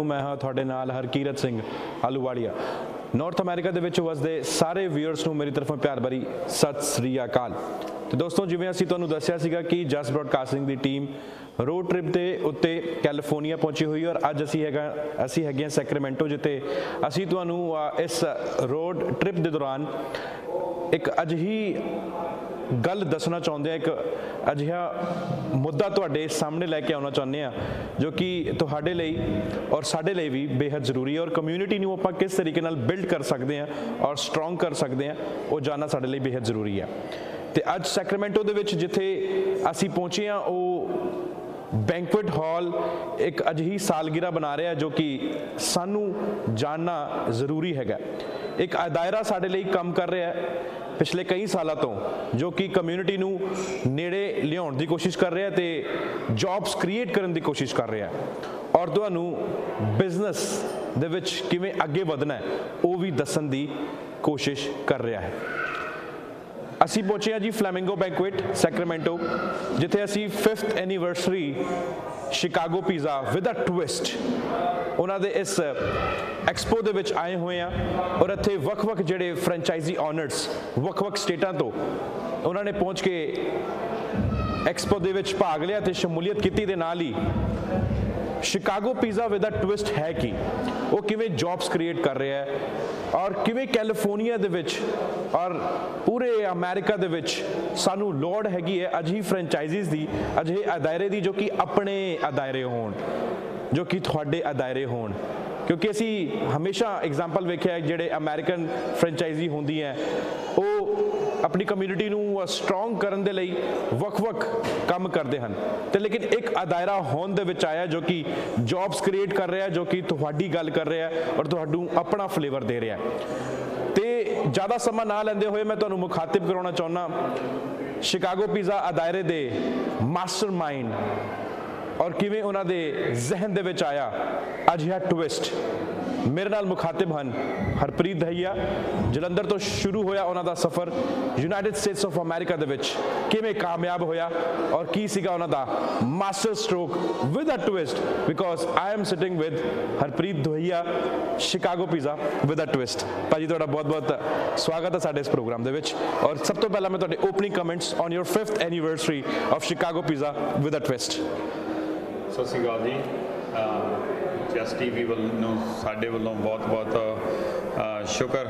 ਮੈਂ ਹਾਂ ਤੁਹਾਡੇ ਨਾਲ ਹਰਕੀਰਤ ਸਿੰਘ ਆਲੂਵਾਲੀਆ। ਨਾਰਥ ਅਮਰੀਕਾ ਦੇ ਵਿੱਚ ਵਸਦੇ ਸਾਰੇ ਵੀਅਰਸ ਨੂੰ ਮੇਰੀ ਤਰਫੋਂ ਪਿਆਰ ਭਰੀ ਸਤਿ ਸ੍ਰੀ ਅਕਾਲ। ਤੇ ਦੋਸਤੋ ਜਿਵੇਂ ਅਸੀਂ ਤੁਹਾਨੂੰ ਦੱਸਿਆ ਸੀਗਾ ਕਿ ਜਸ ਬ੍ਰਾਡਕਾਸਟਿੰਗ ਦੀ ਟੀਮ ਰੋਡ ਟ੍ਰਿਪ ਦੇ ਉੱਤੇ ਕੈਲੀਫੋਰਨੀਆ ਪਹੁੰਚੀ ਹੋਈ ਔਰ ਅੱਜ ਅਸੀਂ ਹੈਗਾ ਅਸੀਂ ਹੈਗੇ ਹਾਂ ਸੈਕਰਾਮੈਂਟੋ ਜਿੱਥੇ ਅਸੀਂ ਤੁਹਾਨੂੰ ਅ, ਇਸ ਰੋਡ ਟ੍ਰਿਪ ਦੇ ਦੌਰਾਨ ਇੱਕ ਅਜਿਹੀ ਗੱਲ ਦੱਸਣਾ ਚਾਹੁੰਦੇ ਆ, ਇੱਕ ਅਜਿਹਾ ਮੁੱਦਾ ਤੁਹਾਡੇ ਸਾਹਮਣੇ ਲੈ ਕੇ ਆਉਣਾ ਚਾਹੁੰਦੇ ਆ, ਜੋ ਕਿ ਤੁਹਾਡੇ ਲਈ ਔਰ ਸਾਡੇ ਲਈ ਵੀ ਬੇहद ਜ਼ਰੂਰੀ ਹੈ ਔਰ ਕਮਿਊਨਿਟੀ ਨੂੰ ਆਪਾਂ ਕਿਸ ਤਰੀਕੇ ਨਾਲ ਬਿਲਡ ਕਰ ਸਕਦੇ ਆ ਔਰ ਸਟਰੋਂਗ ਕਰ ਸਕਦੇ ਆ, ਉਹ ਜਾਨਣਾ ਸਾਡੇ ਲਈ ਬੇहद ਜ਼ਰੂਰੀ ਹੈ। ਤੇ ਅੱਜ ਸੈਕਰਮੈਂਟੋ ਦੇ ਵਿੱਚ ਜਿੱਥੇ ਅਸੀਂ ਪਹੁੰਚੇ ਆ, ਉਹ ਬੈਂਕੁਏਟ ਹਾਲ ਇੱਕ ਅਜਿਹੀ ਸਾਲਗਿਰਾ ਬਣਾ ਰਿਹਾ ਜੋ ਕਿ ਸਾਨੂੰ ਜਾਣਨਾ ਜ਼ਰੂਰੀ ਹੈਗਾ। ਇੱਕ ਅਦਾਇਰਾ ਸਾਡੇ ਲਈ ਕੰਮ ਕਰ ਰਿਹਾ ਹੈ ਪਿਛਲੇ ਕਈ ਸਾਲਾਂ ਤੋਂ, ਜੋ ਕਿ ਕਮਿਊਨਿਟੀ ਨੂੰ ਨੇੜੇ ਲਿਆਉਣ ਦੀ ਕੋਸ਼ਿਸ਼ ਕਰ ਰਿਹਾ ਤੇ ਜੌਬਸ ਕ੍ਰੀਏਟ ਕਰਨ ਦੀ ਕੋਸ਼ਿਸ਼ ਕਰ ਰਿਹਾ ਔਰ ਤੁਹਾਨੂੰ ਬਿਜ਼ਨਸ ਦੇ ਵਿੱਚ ਕਿਵੇਂ ਅੱਗੇ ਵਧਣਾ ਹੈ, ਉਹ ਵੀ ਦੱਸਣ ਦੀ ਕੋਸ਼ਿਸ਼ ਕਰ ਰਿਹਾ ਹੈ। ਅਸੀਂ ਪਹੁੰਚੇ ਹਾਂ ਜੀ ਫਲੈਮਿੰਗੋ ਬੈਂਕੁਏਟ ਸੈਕਰਾਮੈਂਟੋ ਜਿੱਥੇ ਅਸੀਂ 5th anniversary Chicago pizza with a twist ਉਹਨਾਂ ਦੇ ਇਸ ਐਕਸਪੋ ਦੇ ਵਿੱਚ ਆਏ ਹੋਏ ਆ ਔਰ ਇੱਥੇ ਵੱਖ-ਵੱਖ ਜਿਹੜੇ ਫਰੈਂਚਾਈਜ਼ੀ ਓਨਰਸ ਵੱਖ-ਵੱਖ ਸਟੇਟਾਂ ਤੋਂ ਉਹਨਾਂ ਨੇ ਪਹੁੰਚ ਕੇ ਐਕਸਪੋ ਦੇ ਵਿੱਚ ਭਾਗ ਲਿਆ ਤੇ ਸ਼ਮੂਲੀਅਤ ਕੀਤੀ ਦੇ ਨਾਲ ਹੀ Chicago pizza with a twist ਹੈ ਕੀ? ਉਹ ਕਿਵੇਂ ਜੌਬਸ ਕ੍ਰੀਏਟ ਕਰ ਰਿਹਾ ਹੈ ਔਰ ਕਿਵੇਂ ਕੈਲੀਫੋਰਨੀਆ ਦੇ ਵਿੱਚ ਔਰ ਪੂਰੇ ਅਮਰੀਕਾ ਦੇ ਵਿੱਚ ਸਾਨੂੰ ਲੋੜ ਹੈਗੀ ਹੈ ਅਜਿਹੀ ਫਰੈਂਚਾਈਜ਼ੀਜ਼ ਦੀ, ਅਜਿਹੇ ਅਦਾਇਰੇ ਦੀ ਜੋ ਕਿ ਆਪਣੇ ਅਦਾਇਰੇ ਹੋਣ, ਜੋ ਕਿ ਤੁਹਾਡੇ ਅਦਾਇਰੇ ਹੋਣ। ਕਿਉਂਕਿ ਅਸੀਂ ਹਮੇਸ਼ਾ ਐਗਜ਼ਾਮਪਲ ਵੇਖਿਆ ਜਿਹੜੇ ਅਮਰੀਕਨ ਫਰੈਂਚਾਈਜ਼ੀ ਹੁੰਦੀ ਹੈ, ਉਹ ਆਪਣੀ ਕਮਿਊਨਿਟੀ ਨੂੰ ਸਟਰੋਂਗ ਕਰਨ ਦੇ ਲਈ ਵੱਖ-ਵੱਖ ਕੰਮ ਕਰਦੇ ਹਨ। ਤੇ ਲੇਕਿਨ ਇੱਕ ਅਦਾਇਰਾ ਹੋਣ ਦੇ ਵਿੱਚ ਆਇਆ ਜੋ ਕਿ ਜੌਬਸ ਕ੍ਰੀਏਟ ਕਰ ਰਿਹਾ, ਜੋ ਕਿ ਤੁਹਾਡੀ ਗੱਲ ਕਰ ਰਿਹਾ ਔਰ ਤੁਹਾਨੂੰ ਆਪਣਾ ਫਲੇਵਰ ਦੇ ਰਿਹਾ ਜ਼ਿਆਦਾ ਸਮਾਂ ਨਾ ਲੈਂਦੇ ਹੋਏ ਮੈਂ ਤੁਹਾਨੂੰ ਮੁਖਾਤਿਬ ਕਰਾਉਣਾ ਚਾਹੁੰਦਾ ਸ਼ਿਕਾਗੋ ਪੀਜ਼ਾ ਅਦਾਇਰੇ ਦੇ ਮਾਸਟਰਮਾਈਂਡ ਔਰ ਕਿਵੇਂ ਉਹਨਾਂ ਦੇ ਜ਼ਿਹਨ ਦੇ ਵਿੱਚ ਆਇਆ ਅਜਿਹਾ ਟਵਿਸਟ ਮੇਰੇ ਨਾਲ ਮੁਖਾਤਿਬ ਹਨ ਹਰਪ੍ਰੀਤ ਦਹੀਆ ਜਲੰਧਰ ਤੋਂ ਸ਼ੁਰੂ ਹੋਇਆ ਉਹਨਾਂ ਦਾ ਸਫ਼ਰ ਯੂਨਾਈਟਿਡ ਸਟੇਟਸ ਆਫ ਅਮਰੀਕਾ ਦੇ ਵਿੱਚ ਕਿਵੇਂ ਕਾਮਯਾਬ ਹੋਇਆ ਔਰ ਕੀ ਸੀਗਾ ਉਹਨਾਂ ਦਾ master stroke with a twist because I am sitting with Harpreet Dahiya Chicago pizza with a twist ਭਾਜੀ, ਤੁਹਾਡਾ ਬਹੁਤ-ਬਹੁਤ ਸਵਾਗਤ ਹੈ ਸਾਡੇ ਇਸ ਪ੍ਰੋਗਰਾਮ ਦੇ ਵਿੱਚ ਔਰ ਸਭ ਤੋਂ ਪਹਿਲਾਂ ਮੈਂ ਤੁਹਾਡੇ opening comments on your 5th anniversary of Chicago pizza with a twist ਸਤਿ ਸ਼੍ਰੀ ਅਕਾਲ ਜੀ। ਜਸ ਟੀਵੀ ਵੱਲੋਂ ਸਾਡੇ ਵੱਲੋਂ ਬਹੁਤ-ਬਹੁਤ ਸ਼ੁਕਰ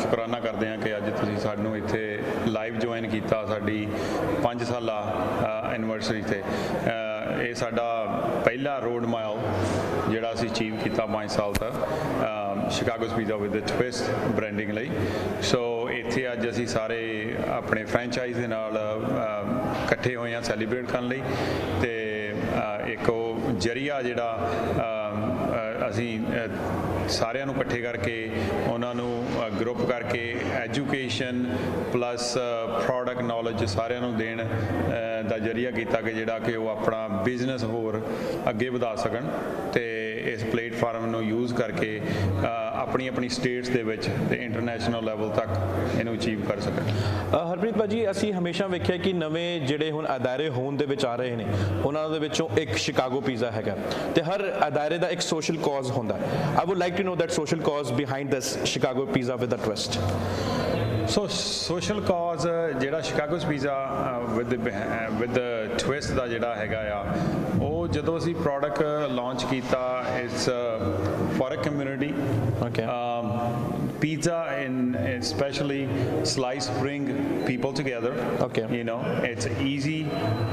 ਸ਼ੁਕਰਾਨਾ ਕਰਦੇ ਹਾਂ ਕਿ ਅੱਜ ਤੁਸੀਂ ਸਾਨੂੰ ਇੱਥੇ ਲਾਈਵ ਜੁਆਇਨ ਕੀਤਾ ਸਾਡੀ 5 ਸਾਲਾ ਐਨੀਵਰਸਰੀ ਤੇ। ਇਹ ਸਾਡਾ ਪਹਿਲਾ ਰੋਡ ਮਾਈਲ ਜਿਹੜਾ ਅਸੀਂ ਅਚੀਵ ਕੀਤਾ 5 ਸਾਲ ਤੱਕ Chicago's pizza with twist branding ਲਈ। ਸੋ ਇੱਥੇ ਅੱਜ ਅਸੀਂ ਸਾਰੇ ਆਪਣੇ ਫਰੈਂਚਾਈਜ਼ ਦੇ ਨਾਲ ਇਕੱਠੇ ਹੋਏ ਹਾਂ ਸੈਲੀਬ੍ਰੇਟ ਕਰਨ ਲਈ ਤੇ ਇੱਕ ਉਹ ਜਰੀਆ ਜਿਹੜਾ ਅਸੀਂ ਸਾਰਿਆਂ ਨੂੰ ਇਕੱਠੇ ਕਰਕੇ ਉਹਨਾਂ ਨੂੰ ਗਰੁੱਪ ਕਰਕੇ ਐਜੂਕੇਸ਼ਨ ਪਲੱਸ ਪ੍ਰੋਡਕਟ ਨੌਲੇਜ ਸਾਰਿਆਂ ਨੂੰ ਦੇਣ ਦਾ ਜਰੀਆ ਕੀਤਾ ਕਿ ਜਿਹੜਾ ਕਿ ਉਹ ਆਪਣਾ ਬਿਜ਼ਨਸ ਹੋਰ ਅੱਗੇ ਵਧਾ ਸਕਣ ਤੇ ਇਸ ਪਲੇਟਫਾਰਮ ਨੂੰ ਯੂਜ਼ ਕਰਕੇ ਆਪਣੀ ਆਪਣੀ ਸਟੇਟਸ ਦੇ ਵਿੱਚ ਤੇ ਇੰਟਰਨੈਸ਼ਨਲ ਲੈਵਲ ਤੱਕ ਇਹਨੂੰ ਅਚੀਵ ਕਰ ਸਕਣ। ਹਰਪ੍ਰੀਤ ਭਾਜੀ ਅਸੀਂ ਹਮੇਸ਼ਾ ਵੇਖਿਆ ਕਿ ਨਵੇਂ ਜਿਹੜੇ ਹੁਣ ਅਦਾਇਰੇ ਹੋਣ ਦੇ ਵਿੱਚ ਆ ਰਹੇ ਨੇ ਉਹਨਾਂ ਦੇ ਵਿੱਚੋਂ ਇੱਕ ਸ਼ਿਕਾਗੋ ਪੀਜ਼ਾ ਹੈਗਾ ਤੇ ਹਰ ਅਦਾਇਰੇ ਦਾ ਇੱਕ ਸੋਸ਼ਲ ਕਾਜ਼ ਹੁੰਦਾ। I would like to know that social cause behind this Chicago pizza with a twist so social cause ਜਿਹੜਾ Chicago's pizza with with twist ਦਾ ਜਿਹੜਾ ਹੈਗਾ ਆ ਜਦੋਂ ਅਸੀਂ ਪ੍ਰੋਡਕਟ ਲਾਂਚ ਕੀਤਾ it's for a community Okay. Um, pizza in especially slice bring people together Okay. you know it's easy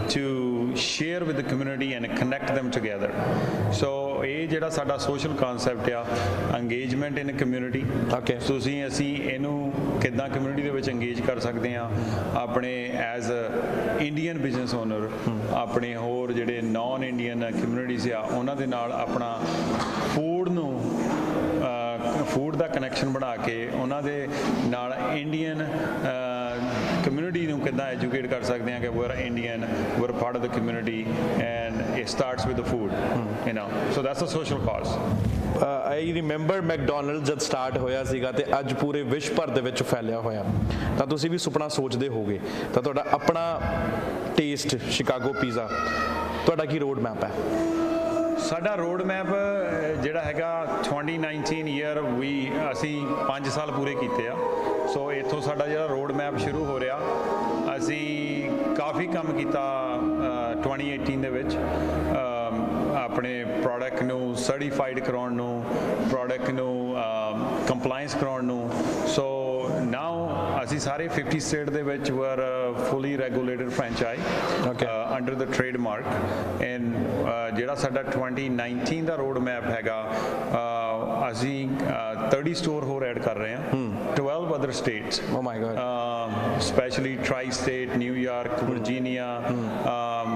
to share with the community and connect them together so ਇਹ ਜਿਹੜਾ ਸਾਡਾ social concept ਆ engagement in a community Okay. ਤੁਸੀਂ ਅਸੀਂ ਇਹਨੂੰ ਕਿੱਦਾਂ community ਦੇ ਵਿੱਚ ਇੰਗੇਜ ਕਰ ਸਕਦੇ ਆ ਆਪਣੇ as a Indian business owner ਆਪਣੇ ਹੋਰ ਜਿਹੜੇ ਨਾਨ ਇੰਡੀਅਨ ਕਮਿਊਨਿਟੀਜ਼ ਆ ਉਹਨਾਂ ਦੇ ਨਾਲ ਆਪਣਾ ਫੂਡ ਨੂੰ ਫੂਡ ਦਾ ਕਨੈਕਸ਼ਨ ਬਣਾ ਕੇ ਉਹਨਾਂ ਦੇ ਨਾਲ ਇੰਡੀਅਨ ਕਮਿਊਨਿਟੀ ਨੂੰ ਕਿੱਦਾਂ ਐਜੂਕੇਟ ਕਰ ਸਕਦੇ ਆ ਕਿ we're Indian we're part of the community and it starts with the food you know. So that's a social cause. I remember McDonald ਜਦ ਸਟਾਰਟ ਹੋਇਆ ਸੀਗਾ ਤੇ ਅੱਜ ਪੂਰੇ ਵਿਸ਼ਵ ਭਰ ਦੇ ਵਿੱਚ ਫੈਲਿਆ ਹੋਇਆ। ਤਾਂ ਤੁਸੀਂ ਵੀ ਸੁਪਨਾ ਸੋਚਦੇ ਹੋਗੇ। ਤਾਂ ਤੁਹਾਡਾ ਆਪਣਾ ਟੇਸਟ ਸ਼ਿਕਾਗੋ ਪੀਜ਼ਾ ਤੁਹਾਡਾ ਕੀ ਰੋਡ ਮੈਪ ਹੈ? ਸਾਡਾ ਰੋਡ ਮੈਪ ਜਿਹੜਾ ਹੈਗਾ 2019 ਈਅਰ ਵੀ ਅਸੀਂ 5 ਸਾਲ ਪੂਰੇ ਕੀਤੇ ਆ। ਸੋ ਇੱਥੋਂ ਸਾਡਾ ਜਿਹੜਾ ਰੋਡ ਮੈਪ ਸ਼ੁਰੂ ਹੋ ਰਿਹਾ ਅਸੀਂ ਕਾਫੀ ਕੰਮ ਕੀਤਾ ਅ, 2018 ਦੇ ਵਿੱਚ। ਆਪਣੇ ਪ੍ਰੋਡਕਟ ਨੂੰ ਸਰਟੀਫਾਈਡ ਕਰਾਉਣ ਨੂੰ ਪ੍ਰੋਡਕਟ ਨੂੰ ਕੰਪਲਾਈਂਸ ਕਰਾਉਣ ਨੂੰ। ਸੋ ਨਾਓ ਅਸੀਂ ਸਾਰੇ 50 ਸਟੇਟ ਦੇ ਵਿੱਚ we're fully regulated franchise Okay. Under the trademark and ਜਿਹੜਾ ਸਾਡਾ 2019 ਦਾ ਰੋਡ ਮੈਪ ਹੈਗਾ ਅ, ਅਸੀਂ ਅ, 30 ਸਟੋਰ ਹੋਰ ਐਡ ਕਰ ਰਹੇ ਹਾਂ। 12 other states oh my God specially tri state New York Virginia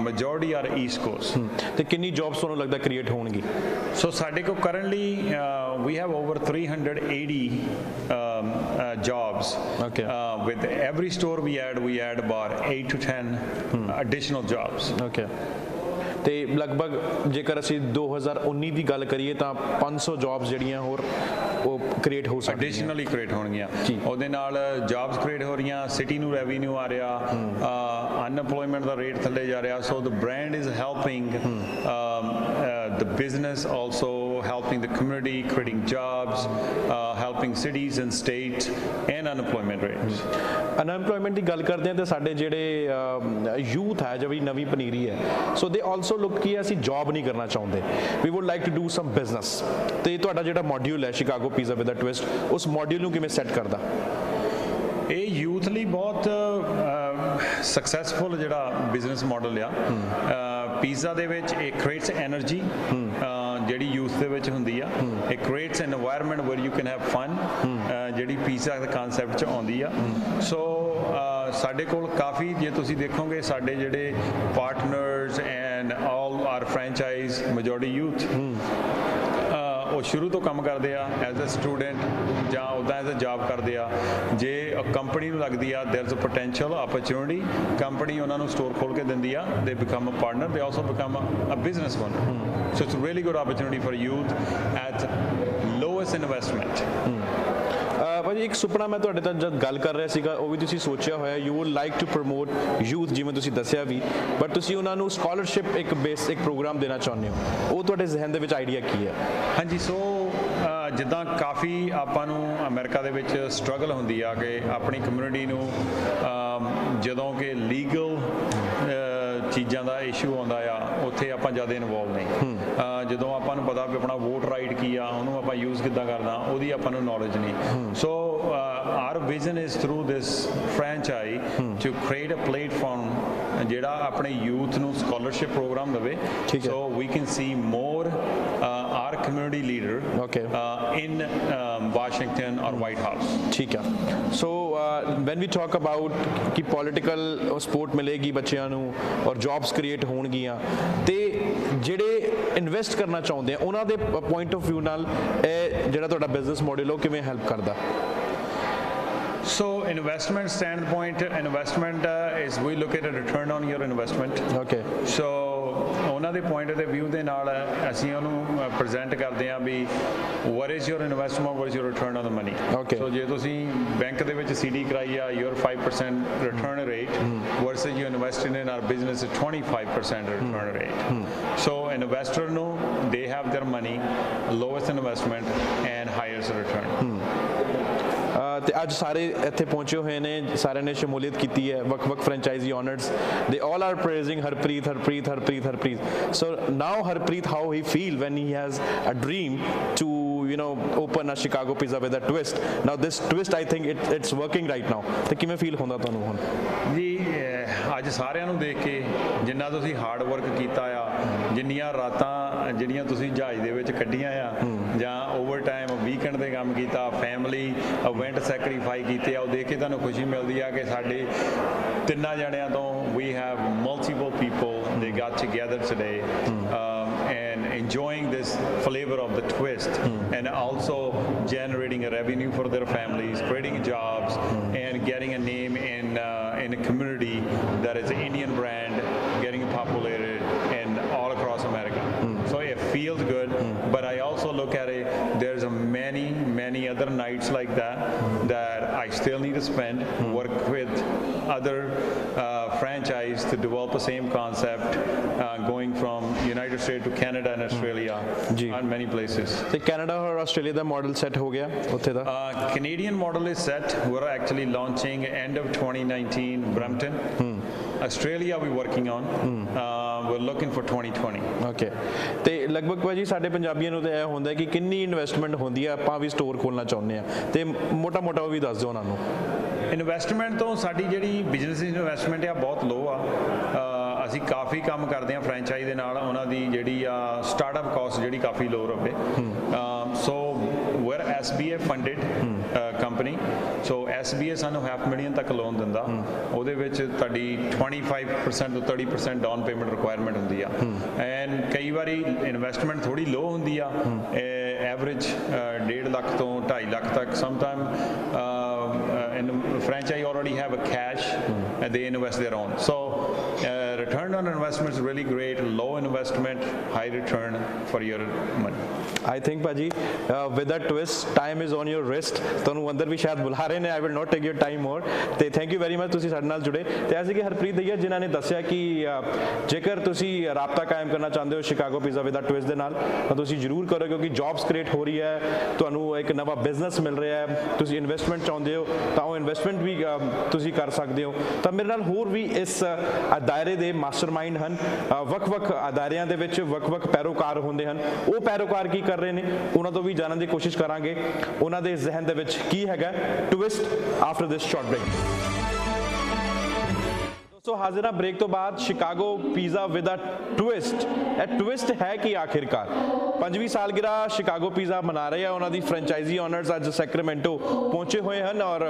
majority are east coast ਤੇ ਕਿੰਨੀ ਜੌਬਸ ਤੁਹਾਨੂੰ ਲੱਗਦਾ ਕ੍ਰੀਏਟ ਹੋਣਗੀ? So ਸਾਡੇ ਕੋਲ uh, we have over 380 um, uh, jobs. Okay. Uh, with every store we add, we add about 8 to 10 additional jobs. Okay ਤੇ ਲਗਭਗ ਜੇਕਰ ਅਸੀਂ 2019 ਦੀ ਗੱਲ ਕਰੀਏ ਤਾਂ 500 ਜੌਬਸ ਜਿਹੜੀਆਂ ਹੋਰ ਉਹ ਕ੍ਰੀਏਟ ਹੋ ਸਕਦੀਆਂ। Additionally create ਹੋਣਗੀਆਂ। ਉਹਦੇ ਨਾਲ ਜੌਬਸ ਕ੍ਰੀਏਟ ਹੋ ਰਹੀਆਂ ਸਿਟੀ ਨੂੰ ਰੈਵਨਿਊ ਆ ਰਿਹਾ ਅਨਪਲੋਇਮੈਂਟ ਦਾ ਰੇਟ ਥੱਲੇ ਜਾ ਰਿਹਾ so the brand is helping the business also helping the community creating jobs uh, helping cities and states and unemployment rates. Unemployment ਦੀ ਗੱਲ ਕਰਦੇ ਹਾਂ ਤੇ ਸਾਡੇ ਜਿਹੜੇ ਯੂਥ ਹੈ ਜਿਹੜੀ ਨਵੀਂ ਪਨੀਰੀ ਹੈ ਸੋ ਦੇ ਆਲਸੋ ਲੁੱਕ ਕੀ ਅਸੀਂ ਜੌਬ ਨਹੀਂ ਕਰਨਾ ਚਾਹੁੰਦੇ। We would like to do some business ਤੇ ਤੁਹਾਡਾ ਜਿਹੜਾ ਮੋਡਿਊਲ ਹੈ Chicago pizza with a twist ਉਸ ਮੋਡਿਊਲ ਨੂੰ ਕਿਵੇਂ ਸੈੱਟ ਕਰਦਾ? ਇਹ ਯੂਥ ਲਈ ਬਹੁਤ ਸਕਸੈਸਫੁਲ ਜਿਹੜਾ ਬਿਜ਼ਨਸ ਮਾਡਲ ਆ ਪੀਜ਼ਾ ਦੇ ਵਿੱਚ ਇਹ ਕ੍ਰੀਏਟਸ એનર્ਜੀ ਜਿਹੜੀ ਯੂਥ ਦੇ ਵਿੱਚ ਹੁੰਦੀ ਆ ਇਹ creates an environment where you can have fun ਜਿਹੜੀ ਪੀਜ਼ਾ ਦੇ ਕਨਸੈਪਟ ਚ ਆਉਂਦੀ ਆ। ਸੋ ਸਾਡੇ ਕੋਲ ਕਾਫੀ, ਜੇ ਤੁਸੀਂ ਦੇਖੋਗੇ ਸਾਡੇ ਜਿਹੜੇ partners and all are franchise majority youth ਉਹ ਸ਼ੁਰੂ ਤੋਂ ਕੰਮ ਕਰਦੇ ਆ ਐਜ਼ ਅ ਸਟੂਡੈਂਟ ਜਾਂ ਉਦਾਂ ਐਜ਼ ਅ ਜੌਬ ਕਰਦੇ ਆ ਜੇ ਕੰਪਨੀ ਨੂੰ ਲੱਗਦੀ ਆ there is a potential opportunity company ਉਹਨਾਂ ਨੂੰ ਸਟੋਰ ਖੋਲ ਕੇ ਦਿੰਦੀ ਆ they become a partner they also become a business owner so it's a really good opportunity for youth at lowest investment ਭਾਜੀ ਇੱਕ ਸੁਪਨਾ ਮੈਂ ਤੁਹਾਡੇ ਨਾਲ ਜਦ ਗੱਲ ਕਰ ਰਿਹਾ ਸੀਗਾ ਉਹ ਵੀ ਤੁਸੀਂ ਸੋਚਿਆ ਹੋਇਆ you would like to promote youth ਜਿਵੇਂ ਤੁਸੀਂ ਦੱਸਿਆ ਵੀ ਬਟ ਤੁਸੀਂ ਉਹਨਾਂ ਨੂੰ ਸਕਾਲਰਸ਼ਿਪ ਇੱਕ ਬੇਸ ਇੱਕ ਪ੍ਰੋਗਰਾਮ ਦੇਣਾ ਚਾਹੁੰਦੇ ਹੋ। ਉਹ ਤੁਹਾਡੇ ਜ਼ਿਹਨ ਦੇ ਵਿੱਚ ਆਈਡੀਆ ਕੀ ਹੈ? ਹਾਂਜੀ ਜਿੱਦਾਂ ਕਾਫੀ ਆਪਾਂ ਨੂੰ ਅਮਰੀਕਾ ਦੇ ਵਿੱਚ ਸਟਰਗਲ ਹੁੰਦੀ ਆ ਕਿ ਆਪਣੀ ਕਮਿਊਨਿਟੀ ਨੂੰ ਜਦੋਂ ਕਿ ਲੀਗਲ ਚੀਜ਼ਾਂ ਦਾ ਇਸ਼ੂ ਆਉਂਦਾ ਆ ਉੱਥੇ ਆਪਾਂ ਜ਼ਿਆਦਾ ਇਨਵੋਲਵ ਨਹੀਂ। ਜਦੋਂ ਆਪਾਂ ਨੂੰ ਪਤਾ ਵੀ ਆਪਣਾ ਵੋਟ ਰਾਈਟ ਕੀ ਆ ਉਹਨੂੰ ਆਪਾਂ ਯੂਜ਼ ਕਿੱਦਾਂ ਕਰਨਾ ਉਹਦੀ ਆਪਾਂ ਨੂੰ ਨੌਲੇਜ ਨਹੀਂ। So our vision is through this franchise to create a platform ਜਿਹੜਾ ਆਪਣੇ ਯੂਥ ਨੂੰ ਸਕਾਲਰਸ਼ਿਪ ਪ੍ਰੋਗਰਾਮ ਦੇਵੇ। ਸੋ see more uh, our community leader Okay. uh, in um, Washington or White House. ਠੀਕ ਆ so when we talk about ਕਿ political support ਮਿਲੇਗੀ ਬੱਚਿਆਂ ਨੂੰ ਔਰ ਜੌਬਸ ਕ੍ਰੀਏਟ ਹੋਣਗੀਆਂ ਤੇ ਜਿਹੜੇ ਇਨਵੈਸਟ ਕਰਨਾ ਚਾਹੁੰਦੇ ਆ ਉਹਨਾਂ ਦੇ ਪੁਆਇੰਟ ਆਫ View ਨਾਲ ਇਹ ਜਿਹੜਾ ਤੁਹਾਡਾ ਬਿਜ਼ਨਸ ਮਾਡਲ ਉਹ ਕਿਵੇਂ ਹੈਲਪ ਕਰਦਾ So investment standpoint, investment uh, is we look at a return on your investment. Okay so ਉਹਨਾਂ ਦੇ ਪੁਆਇੰਟ ਦੇ ਵਿਊ ਦੇ ਨਾਲ ਅਸੀਂ ਉਹਨੂੰ ਪ੍ਰੈਜ਼ੈਂਟ ਕਰਦੇ ਹਾਂ ਵੀ what is your investment what is your return on the money Okay. ਸੋ ਜੇ ਤੁਸੀਂ ਬੈਂਕ ਦੇ ਵਿੱਚ CD ਕਰਾਈ ਆ your 5% return rate versus you invested in our business is 25% return rate so investor ਨੂੰ they have their money lowest investment and highest return ਅਹ ਤੇ ਅੱਜ ਸਾਰੇ ਇੱਥੇ ਪਹੁੰਚੇ ਹੋਏ ਨੇ ਸਾਰਿਆਂ ਨੇ ਸ਼ਮੂਲੀਅਤ ਕੀਤੀ ਹੈ ਵੱਖ-ਵੱਖ ਫਰੈਂਚਾਈਜ਼ੀ ਓਨਰਸ ਦੇ all are praising Harpreet Harpreet Harpreet Harpreet so now Harpreet how he feel when he has a dream to you know open a chicago pizza with a twist? Now this twist i think it, it's working right now. ਤੇ ਕਿਵੇਂ feel ਹੁੰਦਾ ਤੁਹਾਨੂੰ ਹੁਣ? ਜੀ ਅੱਜ ਸਾਰਿਆਂ ਨੂੰ ਦੇਖ ਕੇ ਜਿੰਨਾ ਤੁਸੀਂ ਹਾਰਡ ਵਰਕ ਕੀਤਾ ਆ ਜਿੰਨੀਆਂ ਰਾਤਾਂ ਜਿਹੜੀਆਂ ਤੁਸੀਂ ਜਹਾਜ਼ ਦੇ ਵਿੱਚ ਕੱਢੀਆਂ ਆ ਜਾਂ over time ਵੀਕਐਂਡ ਤੇ ਕੰਮ ਕੀਤਾ ਫੈਮਿਲੀ ਇਵੈਂਟ ਸੈਕਰੀਫਾਈ ਕੀਤੇ ਆ ਉਹ ਦੇਖ ਕੇ ਤੁਹਾਨੂੰ ਖੁਸ਼ੀ ਮਿਲਦੀ ਆ ਕਿ ਸਾਡੇ ਤਿੰਨਾਂ ਜਣਿਆਂ ਤੋਂ we have multiple people they got together today um, and enjoying this flavor of the twist and also generating a revenue for their families creating jobs and getting a name in uh, in a community that is an Indian spend, mm. work with other uh, franchise to develop the same concept uh, going from United States to Canada and hmm. Australia mm. and many places. So Canada or Australia the model set ho gaya? Uh, Canadian model is set. We're actually launching end of 2019 Brampton. Mm. We're working on. Uh, we're looking for 2020. Okay ਤੇ ਲਗਭਗ ਭਾਜੀ ਸਾਡੇ ਪੰਜਾਬੀਆਂ ਨੂੰ ਤਾਂ ਇਹ ਹੁੰਦਾ ਕਿ ਕਿੰਨੀ ਇਨਵੈਸਟਮੈਂਟ ਹੁੰਦੀ ਆ ਆਪਾਂ ਵੀ ਸਟੋਰ ਖੋਲਣਾ ਚਾਹੁੰਦੇ ਆ। ਤੇ ਮੋਟਾ ਮੋਟਾ ਉਹ ਵੀ ਦੱਸ ਦਿਓ ਉਹਨਾਂ ਨੂੰ। ਇਨਵੈਸਟਮੈਂਟ ਤੋਂ ਸਾਡੀ ਜਿਹੜੀ ਬਿਜ਼ਨਸ ਇਨਵੈਸਟਮੈਂਟ ਆ ਬਹੁਤ ਲੋ ਆ। ਅਸੀਂ ਕਾਫੀ ਕੰਮ ਕਰਦੇ ਆ ਫਰੈਂਚਾਈਜ਼ ਦੇ ਨਾਲ ਉਹਨਾਂ ਦੀ ਜਿਹੜੀ ਆ ਸਟਾਰਟਅਪ ਕਾਸਟ ਜਿਹੜੀ ਕਾਫੀ ਲੋ ਰਵੇ। So where SBA funded company so SBA ਸਾਨੂੰ ਹਾਫ ਮਿਲੀਅਨ ਤੱਕ ਲੋਨ ਦਿੰਦਾ। ਉਹਦੇ ਵਿੱਚ ਤੁਹਾਡੀ 25% ਤੋਂ 30% ਡਾਊਨ ਪੇਮੈਂਟ ਰਿਕੁਆਇਰਮੈਂਟ ਹੁੰਦੀ ਆ। ਐਂਡ ਕਈ ਵਾਰੀ ਇਨਵੈਸਟਮੈਂਟ ਥੋੜੀ ਲੋ ਹੁੰਦੀ ਆ। ਐਵਰੇਜ 1.5 ਲੱਖ ਤੋਂ 2.5 ਲੱਖ ਤੱਕ। Sometime uh, in franchise already have a cash and they invest their own. So uh, return on investment is really great. Low investment, high return for your money. I think ਭਾਜੀ with a twist time is on your wrist ਤੁਹਾਨੂੰ ਅੰਦਰ ਵੀ ਸ਼ਾਇਦ ਬੁਲਾ ਰਹੇ ਨੇ I will not take your time more ਤੇ thank you very much ਤੁਸੀਂ ਸਾਡੇ ਨਾਲ ਜੁੜੇ ਤੇ ਐਸੇ ਕਿ ਹਰਪ੍ਰੀਤ ਦਈਆ ਜਿਨ੍ਹਾਂ ਨੇ ਦੱਸਿਆ ਕਿ ਜੇਕਰ ਤੁਸੀਂ ਰਾਬਤਾ ਕਾਇਮ ਕਰਨਾ ਚਾਹੁੰਦੇ ਹੋ Chicago pizza with a twist ਦੇ ਨਾਲ ਤਾਂ ਤੁਸੀਂ ਜ਼ਰੂਰ ਕਰੋ ਕਿਉਂਕਿ ਜੌਬਸ ਕ੍ਰੀਏਟ ਹੋ ਰਹੀ ਹੈ ਤੁਹਾਨੂੰ ਇੱਕ ਨਵਾਂ ਬਿਜ਼ਨਸ ਮਿਲ ਰਿਹਾ ਹੈ ਤੁਸੀਂ ਇਨਵੈਸਟਮੈਂਟ ਚਾਹੁੰਦੇ ਹੋ ਤਾਂ ਉਹ ਇਨਵੈਸਟਮੈਂਟ ਵੀ ਤੁਸੀਂ ਕਰ ਸਕਦੇ ਹੋ ਤਾਂ ਮੇਰੇ ਨਾਲ ਹੋਰ ਵੀ ਇਸ ਦਾਇਰੇ ਦੇ ਮਾਸਟਰਮਾਈਂਡ ਹਨ। ਵੱਖ-ਵੱਖ ਅਦਾਰਿਆਂ ਦੇ ਵਿੱਚ ਵੱਖ-ਵੱਖ ਪੈਰੋਕਾਰ ਹੁੰਦੇ ਹਨ। ਉਹ ਪੈਰੋਕਾਰ ਕੀ ਕਰ ਰਹੇ ਨੇ? ਉਹਨਾਂ ਤੋਂ ਵੀ ਜਾਣਨ ਦੀ ਕੋਸ਼ਿਸ਼ ਕਰਾਂਗੇ। ਉਹਨਾਂ ਦੇ ਜ਼ਿਹਨ ਦੇ ਵਿੱਚ ਕੀ ਹੈਗਾ? Twist after this short break ਦੋਸਤੋ, ਹਾਜ਼ਰਾ ਬ੍ਰੇਕ ਤੋਂ ਬਾਅਦ Chicago pizza with a twist. ਇਹ ਟਵਿਸਟ ਹੈ ਕੀ ਆਖਿਰਕਾਰ? ਪੰਜਵੀਂ ਸਾਲਗਿਰਾ ਸ਼ਿਕਾਗੋ ਪੀਜ਼ਾ ਮਨਾ ਰਹੇ ਆ, ਉਹਨਾਂ ਦੀ ਫਰੈਂਚਾਈਜ਼ੀ ਓਨਰਸ ਅੱਜ ਸੈਕਰਾਮੈਂਟੋ ਪਹੁੰਚੇ ਹੋਏ ਹਨ ਔਰ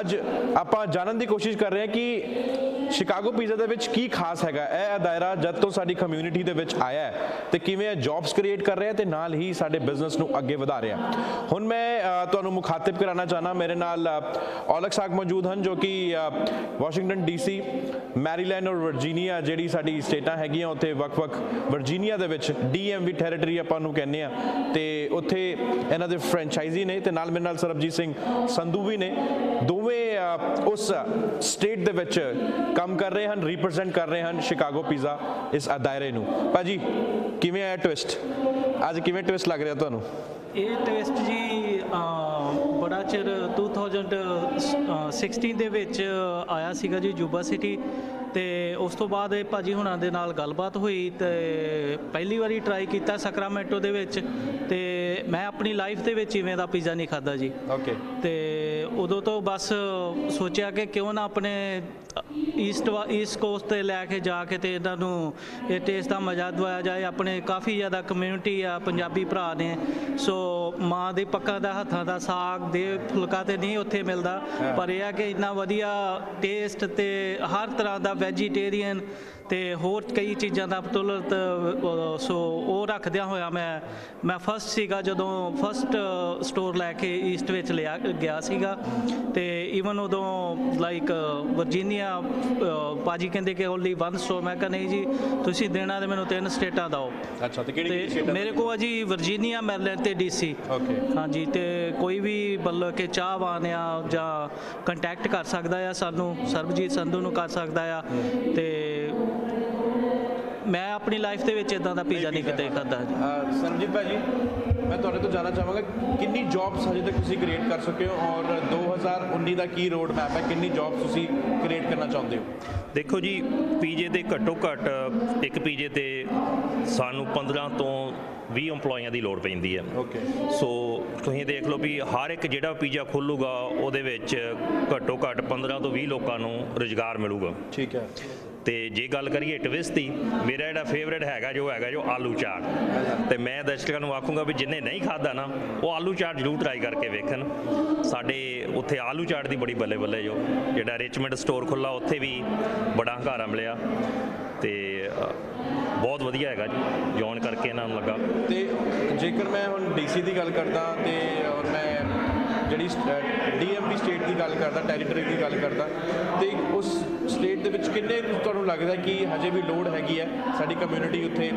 ਅੱਜ ਆਪਾਂ ਜਾਣਨ ਦੀ ਕੋਸ਼ਿਸ਼ ਕਰ ਰਹੇ ਹਾਂ ਕਿ ਸ਼ਿਕਾਗੋ ਪੀਜ਼ਾ ਦੇ ਵਿੱਚ ਕੀ ਖਾਸ ਹੈਗਾ। ਇਹ ਦਾਇਰਾ ਜਦ ਤੋਂ ਸਾਡੀ ਕਮਿਊਨਿਟੀ ਦੇ ਵਿੱਚ ਆਇਆ ਹੈ ਤੇ ਕਿਵੇਂ ਇਹ ਜੌਬਸ ਕ੍ਰੀਏਟ ਕਰ ਰਿਹਾ ਤੇ ਨਾਲ ਹੀ ਸਾਡੇ ਬਿਜ਼ਨਸ ਨੂੰ ਅੱਗੇ ਵਧਾ ਰਿਹਾ ਹੁਣ ਮੈਂ ਤੁਹਾਨੂੰ ਮੁਖਾਤਿਬ ਕਰਾਉਣਾ ਚਾਹਨਾ ਮੇਰੇ ਨਾਲ ਔਲਕ ਸਾਗ ਮੌਜੂਦ ਹਨ ਜੋ ਕਿ ਵਾਸ਼ਿੰਗਟਨ ਡੀਸੀ ਮੈਰੀਲੈਂਡ ਔਰ ਵਰਜੀਨੀਆ ਜਿਹੜੀ ਸਾਡੀ ਸਟੇਟਾਂ ਹੈਗੀਆਂ, ਉੱਥੇ ਵੱਖ-ਵੱਖ ਵਰਜੀਨੀਆ ਦੇ ਵਿੱਚ ਡੀਐਮਵੀ ਟੈਰੀਟਰੀ ਆਪਾਂ ਨੂੰ ਕਹਿੰਦੇ ਆ। ਤੇ ਉੱਥੇ ਇਹਨਾਂ ਦੇ ਫਰੈਂਚਾਈਜ਼ੀ ਨੇ ਤੇ ਨਾਲ ਮੇਰੇ ਨਾਲ ਸਰਬਜੀਤ ਸਿੰਘ ਸੰਧੂ ਵੀ ਨੇ। ਦੋਵੇਂ ਉਸ ਸਟੇਟ ਦੇ ਵਿੱਚ ਕੰਮ ਕਰ ਰਹੇ ਹਨ ਰਿਪਰੈਜ਼ੈਂਟ ਕਰ ਰਹੇ ਹਨ ਸ਼ਿਕਾਗੋ ਪੀਜ਼ਾ ਇਸ ਅਦਾਇਰੇ ਨੂੰ। ਭਾਜੀ, ਕਿਵੇਂ ਆਇਆ ਟਵਿਸਟ ਅੱਜ ਕਿਵੇਂ ਟਵਿਸਟ ਲੱਗ ਰਿਹਾ ਤੁਹਾਨੂੰ? ਇਹ ਟਵਿਸਟ ਜੀ ਅਮ, ਬੜਾ ਚਿਰ 2016 ਦੇ ਵਿੱਚ ਆਇਆ ਸੀਗਾ ਜੀ ਜੂਬਾ ਸਿਟੀ ਤੇ ਉਸ ਤੋਂ ਬਾਅਦ ਇਹ ਭਾਜੀ ਹੁਣਾਂ ਦੇ ਨਾਲ ਗੱਲਬਾਤ ਹੋਈ ਤੇ ਪਹਿਲੀ ਵਾਰੀ ਟਰਾਈ ਕੀਤਾ ਸਕਰਾਮੈਂਟੋ ਦੇ ਵਿੱਚ ਤੇ ਮੈਂ ਆਪਣੀ ਲਾਈਫ ਦੇ ਵਿੱਚ ਇਵੇਂ ਦਾ ਪੀਜ਼ਾ ਨਹੀਂ ਖਾਦਾ ਜੀ। ਓਕੇ ਤੇ ਉਦੋਂ ਤੋਂ ਬਸ ਸੋਚਿਆ ਕਿ ਕਿਉਂ ਨਾ ਆਪਣੇ ਈਸਟ ਈਸਟ ਕੋਸਟ ਤੇ ਲੈ ਕੇ ਜਾ ਕੇ ਤੇ ਇਹਨਾਂ ਨੂੰ ਇਹ ਟੇਸਟ ਦਾ ਮਜ਼ਾ ਦਵਾਇਆ ਜਾਏ। ਆਪਣੇ ਕਾਫੀ ਜ਼ਿਆਦਾ ਕਮਿਊਨਿਟੀ ਆ ਪੰਜਾਬੀ ਭਰਾ ਨੇ। ਸੋ ਮਾਂ ਦੇ ਪੱਕਾ ਦਾ ਹੱਥਾਂ ਦਾ ਸਾਗ ਦੇ ਫੁਲਕਾ ਤੇ ਨਹੀਂ ਉੱਥੇ ਮਿਲਦਾ। ਪਰ ਇਹ ਆ ਕਿ ਇੰਨਾ ਵਧੀਆ ਟੇਸਟ ਤੇ ਹਰ ਤਰ੍ਹਾਂ ਦਾ ਵੈਜੀਟੇਰੀਅਨ ਤੇ ਹੋਰ ਕਈ ਚੀਜ਼ਾਂ ਦਾ ਬਤੌਲਤ ਸੋ ਉਹ ਰੱਖਦਿਆਂ ਹੋਇਆ ਮੈਂ ਮੈਂ ਫਸਟ ਸੀਗਾ ਜਦੋਂ ਫਸਟ ਸਟੋਰ ਲੈ ਕੇ ਈਸਟ ਵਿੱਚ ਲਿਆ ਗਿਆ ਸੀਗਾ। ਤੇ ਈਵਨ ਉਦੋਂ ਲਾਈਕ ਵਰਜੀਨੀਆ ਪਾਜੀ ਕਹਿੰਦੇ ਕਿ ਓਨਲੀ ਵਨ ਸਟੋਰ ਮੈਂ ਕਿਹਾ ਨਹੀਂ ਜੀ ਤੁਸੀਂ ਦੇਣਾ ਤੇ ਮੈਨੂੰ ਤਿੰਨ ਸਟੇਟਾਂ ਦਿਓ। ਅੱਛਾ ਤੇ ਕਿਹੜੀ ਤੇ ਮੇਰੇ ਕੋਲ ਆ ਜੀ ਵਰਜੀਨੀਆ ਮੈਰੀਲੈਂਡ ਤੇ ਡੀਸੀ ਓਕੇ ਹਾਂਜੀ ਤੇ ਕੋਈ ਵੀ ਮਤਲਬ ਕਿ ਚਾਹਵਾਨ ਆ ਜਾਂ ਕੰਟੈਕਟ ਕਰ ਸਕਦਾ ਆ ਸਾਨੂੰ ਸਰਬਜੀਤ ਸੰਧੂ ਨੂੰ ਕਰ ਸਕਦਾ ਆ। ਤੇ ਮੈਂ ਆਪਣੀ ਲਾਈਫ ਦੇ ਵਿੱਚ ਇਦਾਂ ਦਾ ਪੀਜ਼ਾ ਨਹੀਂ ਕਿਤੇ ਖਾਦਾ ਸਰਬਜੀਤ ਭਾਜੀ ਮੈਂ ਤੁਹਾਡੇ ਤੋਂ ਜਾਣਨਾ ਚਾਹਾਂਗਾ ਕਿੰਨੀ ਜੌਬਸ ਹਜੇ ਤੱਕ ਤੁਸੀਂ ਕ੍ਰੀਏਟ ਕਰ ਚੁੱਕੇ ਹੋ ਔਰ 2019 ਦਾ ਕੀ ਰੋਡ ਮੈਪ ਹੈ? ਕਿੰਨੀ ਜੌਬਸ ਤੁਸੀਂ ਕ੍ਰੀਏਟ ਕਰਨਾ ਚਾਹੁੰਦੇ ਹੋ? ਦੇਖੋ ਜੀ ਪੀਜੇ ਤੇ ਘੱਟੋ ਘੱਟ ਇੱਕ ਪੀਜੇ ਤੇ ਸਾਨੂੰ 15 ਤੋਂ 20 EMPLOYੀਆਂ ਦੀ ਲੋੜ ਪੈਂਦੀ ਹੈ। ਓਕੇ ਸੋ ਤੁਸੀਂ ਦੇਖ ਲਓ ਵੀ ਹਰ ਇੱਕ ਜਿਹੜਾ ਪੀਜ਼ਾ ਖੋਲੂਗਾ ਉਹਦੇ ਵਿੱਚ ਘੱਟੋ ਘੱਟ 15 ਤੋਂ 20 ਲੋਕਾਂ ਨੂੰ ਰੁਜ਼ਗਾਰ ਮਿਲੂਗਾ। ਠੀਕ ਹੈ। ਤੇ ਜੇ ਗੱਲ ਕਰੀਏ ਟਵਿਸਟ ਦੀ, ਮੇਰਾ ਜਿਹੜਾ ਫੇਵਰੇਟ ਹੈਗਾ ਜੋ ਹੈਗਾ ਜੋ ਆਲੂ ਚਾਟ। ਤੇ ਮੈਂ ਦਰਸ਼ਕਾਂ ਨੂੰ ਆਖੂੰਗਾ ਵੀ ਜਿੰਨੇ ਨਹੀਂ ਖਾਦਾ ਨਾ, ਉਹ ਆਲੂ ਚਾਟ ਜ਼ਰੂਰ ਟਰਾਈ ਕਰਕੇ ਵੇਖਣ। ਸਾਡੇ ਉੱਥੇ ਆਲੂ ਚਾਟ ਦੀ ਬੜੀ ਬੱਲੇ ਬੱਲੇ ਜੋ, ਜਿਹੜਾ ਰਿਚਮੰਡ ਸਟੋਰ ਖੁੱਲਾ ਉੱਥੇ ਵੀ ਬੜਾ ਹੰਗਾਰਾ ਮਿਲਿਆ। ਤੇ ਬਹੁਤ ਵਧੀਆ ਹੈਗਾ ਜੀ ਜੌਨ ਕਰਕੇ ਇਹਨਾਂ ਨੂੰ ਲੱਗਾ। ਤੇ ਜੇਕਰ ਮੈਂ ਹੁਣ ਡੀਸੀ ਦੀ ਗੱਲ ਕਰਦਾ ਤੇ ਔਰ ਮੈਂ ਜਿਹੜੀ ਡੀਐਮਪੀ ਸਟੇਟ ਦੀ ਗੱਲ ਕਰਦਾ ਟੈਰੀਟਰੀ ਦੀ ਗੱਲ ਕਰਦਾ, ਤੇ ਉਸ ਸਟੇਟ ਦੇ ਵਿੱਚ ਕਿੰਨੇ ਕੁ ਤੁਹਾਨੂੰ ਲੱਗਦਾ ਕਿ ਹਜੇ ਵੀ ਲੋੜ ਹੈਗੀ ਹੈ? ਸਾਡੀ ਕਮਿਊਨਿਟੀ ਉੱਥੇ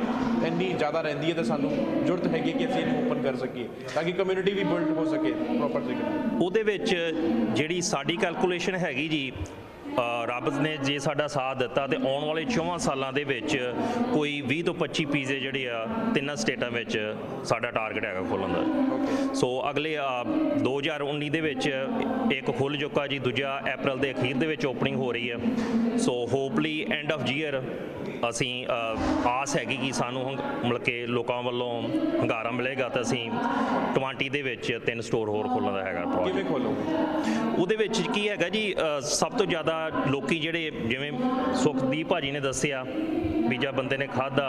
ਇੰਨੀ ਜ਼ਿਆਦਾ ਰਹਿੰਦੀ ਹੈ ਤੇ ਸਾਨੂੰ ਜ਼ਰੂਰਤ ਹੈਗੀ ਕਿ ਅਸੀਂ ਇਹਨੂੰ ਓਪਨ ਕਰ ਸਕੀਏ, ਤਾਂ ਕਿ ਕਮਿਊਨਿਟੀ ਵੀ ਬਿਲਡ ਹੋ ਸਕੇ ਪ੍ਰੋਪਰ ਤਰੀਕੇ ਨਾਲ। ਉਹਦੇ ਵਿੱਚ ਜਿਹੜੀ ਸਾਡੀ ਕੈਲਕੂਲੇਸ਼ਨ ਹੈਗੀ ਜੀ ਰੱਬ ਨੇ ਜੇ ਸਾਡਾ ਸਾਥ ਦਿੱਤਾ ਤੇ ਆਉਣ ਵਾਲੇ 4 ਸਾਲਾਂ ਦੇ ਵਿੱਚ ਕੋਈ 20 ਤੋਂ 25 ਪੀਜ਼ੇ ਜਿਹੜੇ ਆ ਤਿੰਨਾਂ ਸਟੇਟਾਂ ਵਿੱਚ ਸਾਡਾ ਟਾਰਗੇਟ ਹੈਗਾ ਖੋਲਣ ਦਾ। ਸੋ ਅਗਲੇ ਅ, 2019 ਦੇ ਵਿੱਚ ਇੱਕ ਖੁੱਲ ਚੁੱਕਾ ਜੀ ਦੂਜਾ ਅਪ੍ਰੈਲ ਦੇ ਅਖੀਰ ਦੇ ਵਿੱਚ ਓਪਨਿੰਗ ਹੋ ਰਹੀ ਹੈ। So hopefully end of year ਅਸੀਂ ਆਸ ਹੈਗੀ ਕਿ ਸਾਨੂੰ ਹੰਗ- ਮਤਲਬ ਕਿ ਲੋਕਾਂ ਵੱਲੋਂ ਹੰਗਾਰਾ ਮਿਲੇਗਾ ਤਾਂ ਅਸੀਂ 20 ਦੇ ਵਿੱਚ ਤਿੰਨ ਸਟੋਰ ਹੋਰ ਖੋਲ੍ਹਣ ਦਾ ਹੈਗਾ project। ਕਿਵੇਂ ਖੋਲੋਗੇ ਉਹਦੇ ਵਿੱਚ ਕੀ ਹੈਗਾ ਜੀ ਸਭ ਤੋਂ ਜ਼ਿਆਦਾ ਲੋਕੀ ਜਿਹੜੇ ਜਿਵੇਂ ਸੁਖਦੀਪ ਭਾਜੀ ਨੇ ਦੱਸਿਆ ਵੀ ਜਦ ਬੰਦੇ ਨੇ ਖਾਦਾ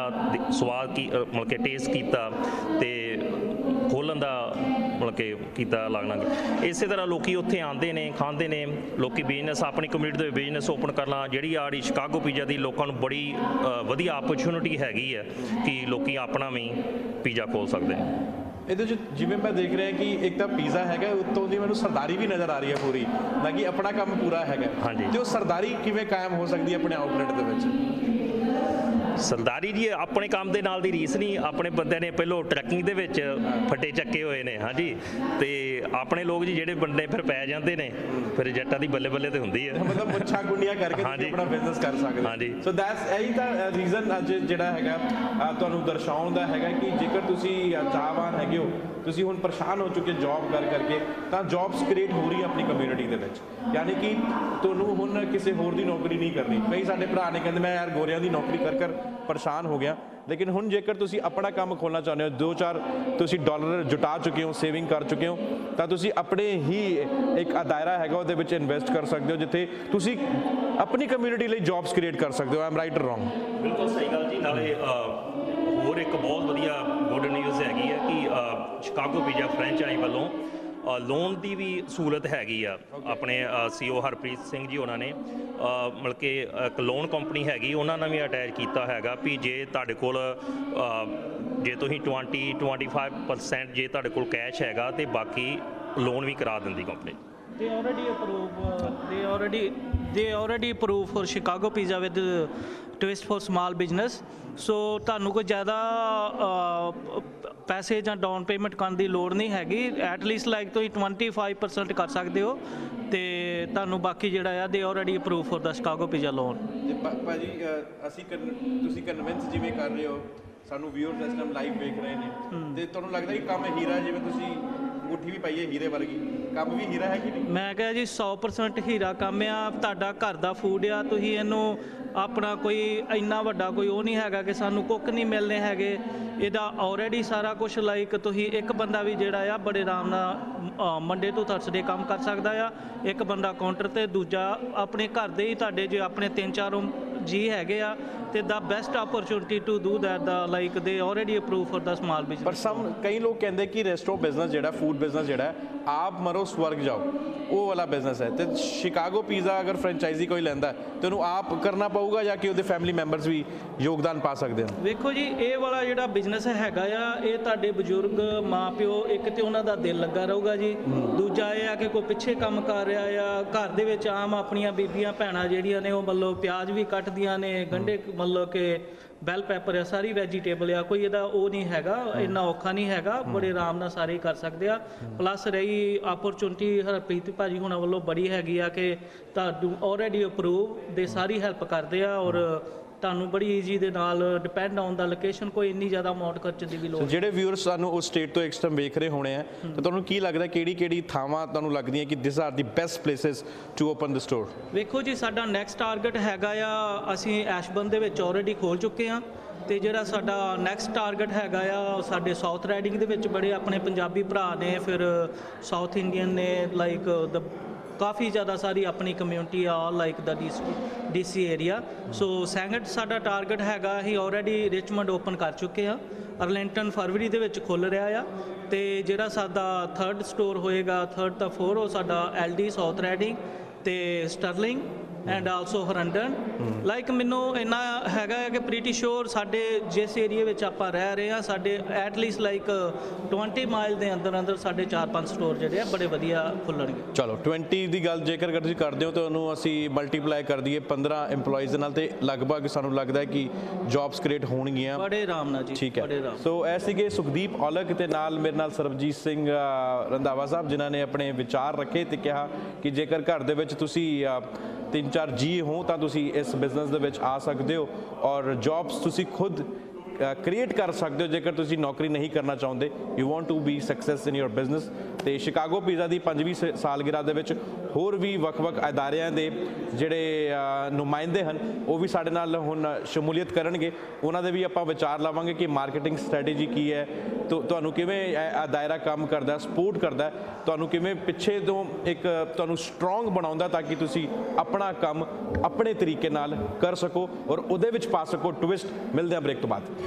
ਸਵਾਦ ਕੀ ਮਤਲਬ ਕਿ ਟੇਸਟ ਕੀਤਾ ਤੇ ਖੋਲਣ ਦਾ ਮਤਲਬ ਕਿ ਕੀਤਾ ਲੱਗਣਾ ਇਸੇ ਤਰ੍ਹਾਂ ਲੋਕੀ ਉੱਥੇ ਆਉਂਦੇ ਨੇ ਖਾਂਦੇ ਨੇ ਲੋਕੀ ਬਿਜ਼ਨਸ ਆਪਣੀ ਕਮਿਊਨਿਟੀ ਦੇ ਬਿਜ਼ਨਸ ਓਪਨ ਕਰਨਾ ਜਿਹੜੀ ਆੜੀ ਸ਼ਿਕਾਗੋ ਪੀਜ਼ਾ ਦੀ ਲੋਕਾਂ ਨੂੰ ਬੜੀ ਵਧੀਆ ਆਪਰਚੁਨਿਟੀ ਹੈਗੀ ਹੈ ਕਿ ਲੋਕੀ ਆਪਣਾ ਵੀ ਪੀਜ਼ਾ ਖੋਲ ਸਕਦੇ ਨੇ। ਇਹਦੇ ਚ ਜਿਵੇਂ ਮੈਂ ਦੇਖ ਰਿਹਾ ਕਿ ਇੱਕ ਤਾਂ ਪੀਜ਼ਾ ਹੈਗਾ ਉੱਤੋਂ ਦੀ ਮੈਨੂੰ ਸਰਦਾਰੀ ਵੀ ਨਜ਼ਰ ਆ ਰਹੀ ਹੈ ਪੂਰੀ ਨਾ ਕਿ ਆਪਣਾ ਕੰਮ ਪੂਰਾ ਹੈਗਾ। ਤੇ ਉਹ ਸਰਦਾਰੀ ਕਿਵੇਂ ਕਾਇਮ ਹੋ ਸਕਦੀ ਹੈ ਆਪਣੇ ਆਊਟਲੈਟ ਦੇ ਵਿੱਚ? ਸਰਦਾਰੀ ਜੀ ਆਪਣੇ ਕੰਮ ਦੇ ਨਾਲ ਦੀ ਰੀਸ ਨਹੀਂ ਆਪਣੇ ਬੰਦੇ ਨੇ ਪਹਿਲੋਂ ਟਰੱਕਿੰਗ ਦੇ ਵਿੱਚ ਫੱਟੇ ਚੱਕੇ ਹੋਏ ਨੇ ਹਾਂਜੀ ਤੇ ਆਪਣੇ ਲੋਕ ਜੀ ਜਿਹੜੇ ਬੰਦੇ ਫਿਰ ਪੈ ਜਾਂਦੇ ਨੇ ਫਿਰ ਜੱਟਾਂ ਦੀ ਬੱਲੇ ਬੱਲੇ ਤੇ ਹੁੰਦੀ ਹੈ ਮਤਲਬ ਮੁੱਛਾਂ ਗੁੰਡੀਆਂ ਕਰਕੇ ਤੁਸੀਂ। ਆਪਣਾ ਬਿਜ਼ਨਸ ਕਰ ਸਕਦੇ ਹਾਂਜੀ। ਸੋ ਦੈਟਸ ਇਹੀ ਤਾਂ ਰੀਜ਼ਨ ਅੱਜ ਜਿਹੜਾ ਹੈਗਾ ਤੁਹਾਨੂੰ ਦਰਸਾਉਣ ਦਾ ਹੈਗਾ ਕਿ ਜੇਕਰ ਤੁਸੀਂ ਚਾਹਵਾਨ ਹੈਗੇ ਹੋ ਤੁਸੀਂ ਹੁਣ ਪਰੇਸ਼ਾਨ ਹੋ ਚੁੱਕੇ ਜੌਬ ਕਰ ਕਰਕੇ, ਤਾਂ ਜੌਬਸ ਕ੍ਰੀਏਟ ਹੋ ਰਹੀ ਆਪਣੀ ਕਮਿਊਨਿਟੀ ਦੇ ਵਿੱਚ। ਯਾਨੀ ਕਿ ਤੁਹਾਨੂੰ ਹੁਣ ਕਿਸੇ ਹੋਰ ਦੀ ਨੌਕਰੀ ਨਹੀਂ ਕਰਨੀ। ਕਈ ਸਾਡੇ ਭਰਾ ਨੇ ਕਹਿੰਦੇ, ਮੈਂ ਯਾਰ ਗੋਰਿਆਂ ਦੀ ਨੌਕਰੀ ਕਰ ਕਰ ਪਰੇਸ਼ਾਨ ਹੋ ਗਿਆ। ਲੇਕਿਨ ਹੁਣ ਜੇਕਰ ਤੁਸੀਂ ਆਪਣਾ ਕੰਮ ਖੋਲਣਾ ਚਾਹੁੰਦੇ ਹੋ, ਦੋ ਚਾਰ ਤੁਸੀਂ ਡਾਲਰ ਜੁਟਾ ਚੁੱਕੇ ਹੋ ਸੇਵਿੰਗ ਕਰ ਚੁੱਕੇ ਹੋ, ਤਾਂ ਤੁਸੀਂ ਆਪਣੇ ਹੀ ਇੱਕ ਦਾਇਰਾ ਹੈਗਾ, ਉਹਦੇ ਵਿੱਚ ਇਨਵੈਸਟ ਕਰ ਸਕਦੇ ਹੋ, ਜਿੱਥੇ ਤੁਸੀਂ ਆਪਣੀ ਕਮਿਊਨਿਟੀ ਲਈ ਜੌਬਸ ਕ੍ਰੀਏਟ ਕਰ ਸਕਦੇ ਹੋ। ਆਮ ਰਾਈਟ অর ਰੋਂਗ ਬਿਲਕੁਲ ਸਹੀ ਗੱਲ ਜੀ। ਨਾਲੇ ਹੋਰ ਇੱਕ ਬਹੁਤ ਵਧੀਆ ਗੁੱਡ ਨਿਊਜ਼ ਹੈਗੀ ਸ਼ਿਕਾਗੋ ਪੀਜ਼ਾ ਫਰੈਂਚਾਈਜ਼ ਵੱਲੋਂ ਲੋਨ ਦੀ ਵੀ ਸਹੂਲਤ ਹੈਗੀ ਆ ਆਪਣੇ ਸੀਓ ਹਰਪ੍ਰੀਤ ਸਿੰਘ ਜੀ ਉਹਨਾਂ ਨੇ। ਅ, ਮਤਲਬ ਕਿ ਇੱਕ ਲੋਨ ਕੰਪਨੀ ਹੈਗੀ ਉਹਨਾਂ ਨਾਲ ਵੀ ਅਟੈਚ ਕੀਤਾ ਹੈਗਾ ਵੀ ਜੇ ਤੁਹਾਡੇ ਕੋਲ ਜੇ ਤੁਸੀਂ 20 25% ਜੇ ਤੁਹਾਡੇ ਕੋਲ ਕੈਸ਼ ਹੈਗਾ ਤੇ ਬਾਕੀ ਲੋਨ ਵੀ ਕਰਾ ਦਿੰਦੀ company They already approve. Uh, they already they already approve for Chicago Pizza with uh, twist for small business. So ਤੁਹਾਨੂੰ ਕੋਈ ਜ਼ਿਆਦਾ ਪੈਸੇ ਜਾਂ ਡਾਊਨ ਪੇਮੈਂਟ ਕਰਨ ਦੀ ਲੋੜ ਨਹੀਂ ਹੈਗੀ। ਐਟ ਲੀਸਟ ਲਾਈਕ ਤੁਸੀਂ 25% ਕਰ ਸਕਦੇ ਹੋ। ਤੇ ਤੁਹਾਨੂੰ ਬਾਕੀ ਜਿਹੜਾ ਆ ਦੇ already approve for the Chicago Pizza loan ਭਾਜੀ ਅਸੀਂ ਤੁਸੀਂ ਕਨਵਿੰਸ ਜਿਵੇਂ ਕਰ ਰਹੇ ਹੋ ਸਾਨੂੰ ਵਿਊਅਰਸ ਇਸ ਟਾਈਮ ਲਾਈਵ ਵੇਖ ਰਹੇ ਨੇ। ਤੇ ਤੁਹਾਨੂੰ ਲੱਗਦਾ ਕਿ ਕੰਮ ਹੀਰਾ ਜਿਵੇਂ ਤੁਸੀਂ ਮੁੱਠੀ ਵੀ ਪਾਈਏ ਹੀਰੇ ਵਰਗੀ? ਕੰਮ ਵੀ ਹੀਰਾ ਹੈ ਕਿ ਨਹੀਂ? ਮੈਂ ਕਿਹਾ ਜੀ 100% ਹੀਰਾ ਕੰਮ ਆ, ਤੁਹਾਡਾ ਘਰ ਦਾ ਫੂਡ ਆ, ਤੁਸੀਂ ਇਹਨੂੰ ਆਪਣਾ ਕੋਈ ਇੰਨਾ ਵੱਡਾ ਕੋਈ ਉਹ ਨਹੀਂ ਹੈਗਾ ਕਿ ਸਾਨੂੰ ਕੁੱਕ ਨਹੀਂ ਮਿਲਨੇ ਹੈਗੇ। ਇਹਦਾ ਆਲਰੇਡੀ ਸਾਰਾ ਕੁਝ ਲਾਈਕ ਤੁਸੀਂ ਇੱਕ ਬੰਦਾ ਵੀ ਜਿਹੜਾ ਆ, ਬੜੇ ਆਰਾਮ ਨਾਲ ਮੰਡੇ ਤੋਂ ਥਰਸਡੇ ਕੰਮ ਕਰ ਸਕਦਾ ਆ। ਇੱਕ ਬੰਦਾ ਕਾਊਂਟਰ ਤੇ, ਦੂਜਾ ਆਪਣੇ ਘਰ ਦੇ ਹੀ ਤੁਹਾਡੇ, ਜੇ ਆਪਣੇ ਤਿੰਨ ਚਾਰ ਜੀ ਹੈਗੇ ਆ ਤੇ the best opportunity to do that the like they already approve for the small ਪਰ ਬਿਜ਼ਨਸ ਸਮ ਕਈ ਲੋਕ ਕਹਿੰਦੇ ਕਿ ਰੈਸਟੋਰੈਂਟ ਬਿਜ਼ਨਸ ਜਿਹੜਾ ਫੂਡ ਬਿਜ਼ਨਸ ਜਿਹੜਾ ਆਪ ਮਰੋ ਸਵਰਗ ਜਾਓ। ਉਹ ਵਾਲਾ ਬਿਜ਼ਨਸ ਹੈ। ਤੇ ਸ਼ਿਕਾਗੋ ਪੀਜ਼ਾ ਅਗਰ ਫਰੈਂਚਾਈਜ਼ੀ ਕੋਈ ਲੈਂਦਾ ਤੇ ਉਹਨੂੰ ਆਪ ਕਰਨਾ ਪਊਗਾ ਜਾਂ ਕਿ ਉਹਦੇ ਫੈਮਿਲੀ ਮੈਂਬਰਸ ਵੀ ਯੋਗਦਾਨ ਪਾ ਸਕਦੇ ਹਨ? ਵੇਖੋ ਜੀ ਇਹ ਵਾਲਾ ਜਿਹੜਾ ਬਿਜ਼ਨਸ ਹੈਗਾ ਆ ਇਹ ਤੁਹਾਡੇ ਬਜ਼ੁਰਗ ਮਾਪਿਓ ਇੱਕ ਤੇ ਉਹਨਾਂ ਦਾ ਦਿਲ ਲੱਗਾ ਰਹੂਗਾ ਜੀ। ਦੂਜਾ ਇਹ ਆ ਕਿ ਕੋਈ ਪਿੱਛੇ ਕੰਮ ਕਰ ਰਿਹਾ ਆ ਘਰ ਦੇ ਵਿੱਚ ਆਮ ਆਪਣੀਆਂ ਬੀਬੀਆਂ ਭੈਣਾਂ ਜਿਹੜੀਆਂ ਨੇ ਉਹ ਮਤਲਬ ਪਿਆਜ਼ ਵੀ ਕੱਟਦੀਆਂ ਨੇ ਗੰਢੇ ਮਤਲਬ ਕਿ ਬੈਲ ਪੈਪਰ ਆ ਸਾਰੀ ਵੈਜੀਟੇਬਲ ਆ ਕੋਈ ਇਹਦਾ ਉਹ ਨਹੀਂ ਹੈਗਾ ਇੰਨਾ ਔਖਾ ਨਹੀਂ ਹੈਗਾ ਬੜੇ ਆਰਾਮ ਨਾਲ ਸਾਰੇ ਕਰ ਸਕਦੇ ਆ। ਪਲੱਸ ਰਹੀ ਆਪਰਚੁਨਿਟੀ ਹਰਪ੍ਰੀਤ ਭਾਜੀ ਹੁਣਾਂ ਵੱਲੋਂ ਬੜੀ ਹੈਗੀ ਆ ਕਿ ਤੁਹਾਨੂੰ ਆਲਰੇਡੀ ਅਪਰੂਵ ਦੇ ਸਾਰੀ ਹੈਲਪ ਕਰਦੇ ਆ ਔਰ ਤੁਹਾਨੂੰ ਬੜੀ ਈਜ਼ੀ ਦੇ ਨਾਲ ਡਿਪੈਂਡ ਔਨ ਦਾ ਲੋਕੇਸ਼ਨ ਕੋਈ ਇੰਨੀ ਜ਼ਿਆਦਾ ਅਮਾਉਂਟ ਖਰਚਣ ਦੀ ਵੀ ਲੋੜ ਜਿਹੜੇ ਵਿਊਅਰਸ ਸਾਨੂੰ ਉਸ ਸਟੇਟ ਤੋਂ ਐਕਸਟਰਮ ਵੇਖ ਰਹੇ ਹੋਣੇ ਆ ਤੇ ਤੁਹਾਨੂੰ ਕੀ ਲੱਗਦਾ ਕਿਹੜੀ ਕਿਹੜੀ ਥਾਵਾਂ ਤੁਹਾਨੂੰ ਲੱਗਦੀਆਂ ਕਿ this are the best places to open the store ਵੇਖੋ ਜੀ ਸਾਡਾ ਨੈਕਸਟ ਟਾਰਗੇਟ ਹੈਗਾ ਆ ਅਸੀਂ ਐਸ਼ਬਨ ਦੇ ਵਿੱਚ ਆਲਰੇਡੀ ਖੋਲ ਚੁੱਕੇ ਆ ਤੇ ਜਿਹੜਾ ਸਾਡਾ ਨੈਕਸਟ ਟਾਰਗੇਟ ਹੈਗਾ ਆ ਸਾਡੇ ਸਾਊਥ ਰਾਈਡਿੰਗ ਦੇ ਵਿੱਚ ਬੜੇ ਆਪਣੇ ਪੰਜਾਬੀ ਭਰਾ ਨੇ ਫਿਰ ਸਾਊਥ ਇੰਡੀਅਨ ਨੇ ਲਾਈਕ ਦ ਕਾਫੀ ਜ਼ਿਆਦਾ ਸਾਰੀ ਆਪਣੀ ਕਮਿਊਨਿਟੀ ਆ like the DC area so ਸੈਂਗਟ ਸਾਡਾ ਟਾਰਗੇਟ ਹੈਗਾ, ਅਸੀਂ ਆਲਰੇਡੀ ਰਿਚਮੰਡ ਓਪਨ ਕਰ ਚੁੱਕੇ ਆ। ਅਰਲਿੰਟਨ ਫਰਵਰੀ ਦੇ ਵਿੱਚ ਖੁੱਲ ਰਿਹਾ ਆ। ਤੇ ਜਿਹੜਾ ਸਾਡਾ ਥਰਡ ਸਟੋਰ ਹੋਏਗਾ ਥਰਡ ਤਾਂ ਫੋਰ ਉਹ ਸਾਡਾ ਐਲਡੀ ਸਾਊਥ ਰਾਈਡਿੰਗ ਤੇ Sterling and also Herndon like ਮੈਨੂੰ ਇੰਨਾ ਹੈਗਾ ਕਿ ਪ੍ਰੀਟੀ ਸ਼ੋਰ ਸਾਡੇ ਜਿਸ ਏਰੀਆ ਵਿੱਚ ਆਪਾਂ ਰਹਿ ਰਹੇ ਆ ਸਾਡੇ ਐਟ ਲੀਸਟ ਲਾਈਕ 20 ਮਾਈਲ ਦੇ ਅੰਦਰ ਅੰਦਰ ਸਾਡੇ 4-5 ਸਟੋਰ ਜਿਹੜੇ ਆ ਬੜੇ ਵਧੀਆ ਖੁੱਲਣਗੇ। ਚਲੋ 20 ਦੀ ਗੱਲ ਜੇਕਰ ਤੁਸੀਂ ਕਰਦੇ ਹੋ ਤਾਂ ਉਹਨੂੰ ਅਸੀਂ ਮਲਟੀਪਲਾਈ ਕਰ ਦਈਏ 15 EMPLOYEES ਦੇ ਨਾਲ ਤੇ ਲਗਭਗ ਸਾਨੂੰ ਲੱਗਦਾ ਹੈ ਕਿ ਜੌਬਸ ਕ੍ਰੀਏਟ ਹੋਣਗੀਆਂ। ਬੜੇ ਆਰਾਮ ਨਾਲ ਜੀ ਠੀਕ ਬੜੇ ਹੈ ਆਰਾਮ ਸੋ ਇਹ ਸੀਗੇ ਸੁਖਦੀਪ ਔਲਖ ਤੇ ਨਾਲ ਮੇਰੇ ਨਾਲ ਸਰਬਜੀਤ ਸਿੰਘ ਅ, ਰੰਧਾਵਾ ਸਾਹਿਬ ਜਿਨ੍ਹਾਂ ਨੇ ਆਪਣੇ ਵਿਚਾਰ ਰੱਖੇ ਤੇ ਕਿਹਾ ਕਿ ਜੇਕਰ ਘਰ ਦੇ ਵਿੱਚ ਤੁਸੀਂ ਤਿੰਨ ਚਾਰ ਜੀ ਹੋ ਤਾਂ ਤੁਸੀਂ ਇਸ ਬਿਜ਼ਨਸ ਦੇ ਵਿੱਚ ਆ ਸਕਦੇ ਹੋ ਔਰ ਜੌਬਸ ਤੁਸੀਂ ਖੁਦ ਕ੍ਰੀਏਟ ਕਰ ਸਕਦੇ ਹੋ ਜੇਕਰ ਤੁਸੀਂ ਨੌਕਰੀ ਨਹੀਂ ਕਰਨਾ ਚਾਹੁੰਦੇ। You want to be success in your business ਤੇ ਸ਼ਿਕਾਗੋ ਪੀਜ਼ਾ ਦੀ 5ਵੀਂ ਸ- ਸਾਲਗਿਰਾ ਦੇ ਵਿੱਚ ਹੋਰ ਵੀ ਵੱਖ-ਵੱਖ ਅਦਾਰਿਆਂ ਦੇ ਜਿਹੜੇ ਨੁਮਾਇੰਦੇ ਹਨ, ਉਹ ਵੀ ਸਾਡੇ ਨਾਲ ਹੁਣ ਸ਼ਮੂਲੀਅਤ ਕਰਨਗੇ। ਉਹਨਾਂ ਦੇ ਵੀ ਆਪਾਂ ਵਿਚਾਰ ਲਾਵਾਂਗੇ ਕਿ ਮਾਰਕੀਟਿੰਗ ਸਟ੍ਰੈਟੇਜੀ ਕੀ ਹੈ। ਤੁ- ਤੁਹਾਨੂੰ ਕਿਵੇਂ ਇਹ ਇਹ ਦਾਇਰਾ ਕੰਮ ਕਰਦਾ ਸਪੋਰਟ ਕਰਦਾ ਤੁਹਾਨੂੰ ਕਿਵੇਂ ਪਿੱਛੇ ਤੋਂ ਇੱਕ, ਤੁਹਾਨੂੰ ਸਟਰੋਂਗ ਬਣਾਉਂਦਾ ਤਾਂ ਕਿ ਤੁਸੀਂ ਆਪਣਾ ਕੰਮ ਆਪਣੇ ਤਰੀਕੇ ਨਾਲ ਕਰ ਸਕੋ ਔਰ ਉਹਦੇ ਵਿੱਚ ਪਾ ਸਕੋ। ਟਵਿਸਟ ਮਿਲਦੇ ਆ ਬ੍ਰੇਕ ਤੋਂ ਬਾਅਦ।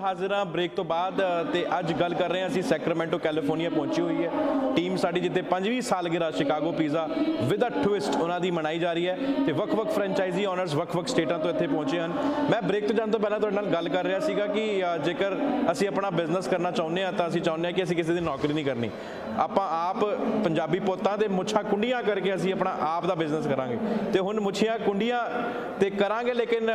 ਹਾਜ਼ਰ ਹਾਂ ਬ੍ਰੇਕ ਤੋਂ ਬਾਅਦ ਅ, ਤੇ ਅੱਜ ਗੱਲ ਕਰ ਰਹੇ ਹਾਂ ਅਸੀਂ ਸੈਕਰਾਮੈਂਟੋ ਕੈਲੀਫੋਰਨੀਆ ਪਹੁੰਚੀ ਹੋਈ ਹੈ। ਟੀਮ ਸਾਡੀ ਜਿੱਥੇ 5ਵੀਂ ਸਾਲਗਿਰਾ Chicago pizza with a twist ਉਹਨਾਂ ਦੀ ਮਨਾਈ ਜਾ ਰਹੀ ਹੈ ਤੇ ਵੱਖ-ਵੱਖ ਫਰੈਂਚਾਈਜ਼ੀ ਓਨਰਸ ਵੱਖ-ਵੱਖ ਸਟੇਟਾਂ ਤੋਂ ਇੱਥੇ ਪਹੁੰਚੇ ਹਨ। ਮੈਂ ਬ੍ਰੇਕ ਤੋਂ ਜਾਣ ਤੋਂ ਪਹਿਲਾਂ ਤੁਹਾਡੇ ਨਾਲ ਗੱਲ ਕਰ ਰਿਹਾ ਸੀਗਾ ਕਿ ਜੇਕਰ ਅਸੀਂ ਆਪਣਾ ਬਿਜ਼ਨਸ ਕਰਨਾ ਚਾਹੁੰਦੇ ਹਾਂ ਤਾਂ ਅਸੀਂ ਚਾਹੁੰਦੇ ਹਾਂ ਕਿ ਅਸੀਂ ਕਿਸੇ ਦੀ ਨੌਕਰੀ ਨਹੀਂ ਕਰਨੀ। ਆਪਾਂ ਆਪ ਪੰਜਾਬੀ ਪੋਤਾਂ ਦੇ ਮੁੱਛਾਂ ਕੁੰਡੀਆਂ ਕਰਕੇ ਅਸੀਂ ਆਪਣਾ ਆਪ ਦਾ ਬਿਜ਼ਨਸ ਕਰਾਂਗੇ। ਤੇ ਹੁਣ ਮੁੱਛੀਆਂ ਕੁੰਡੀਆਂ ਤੇ ਕਰਾਂਗੇ ਲੇਕਿਨ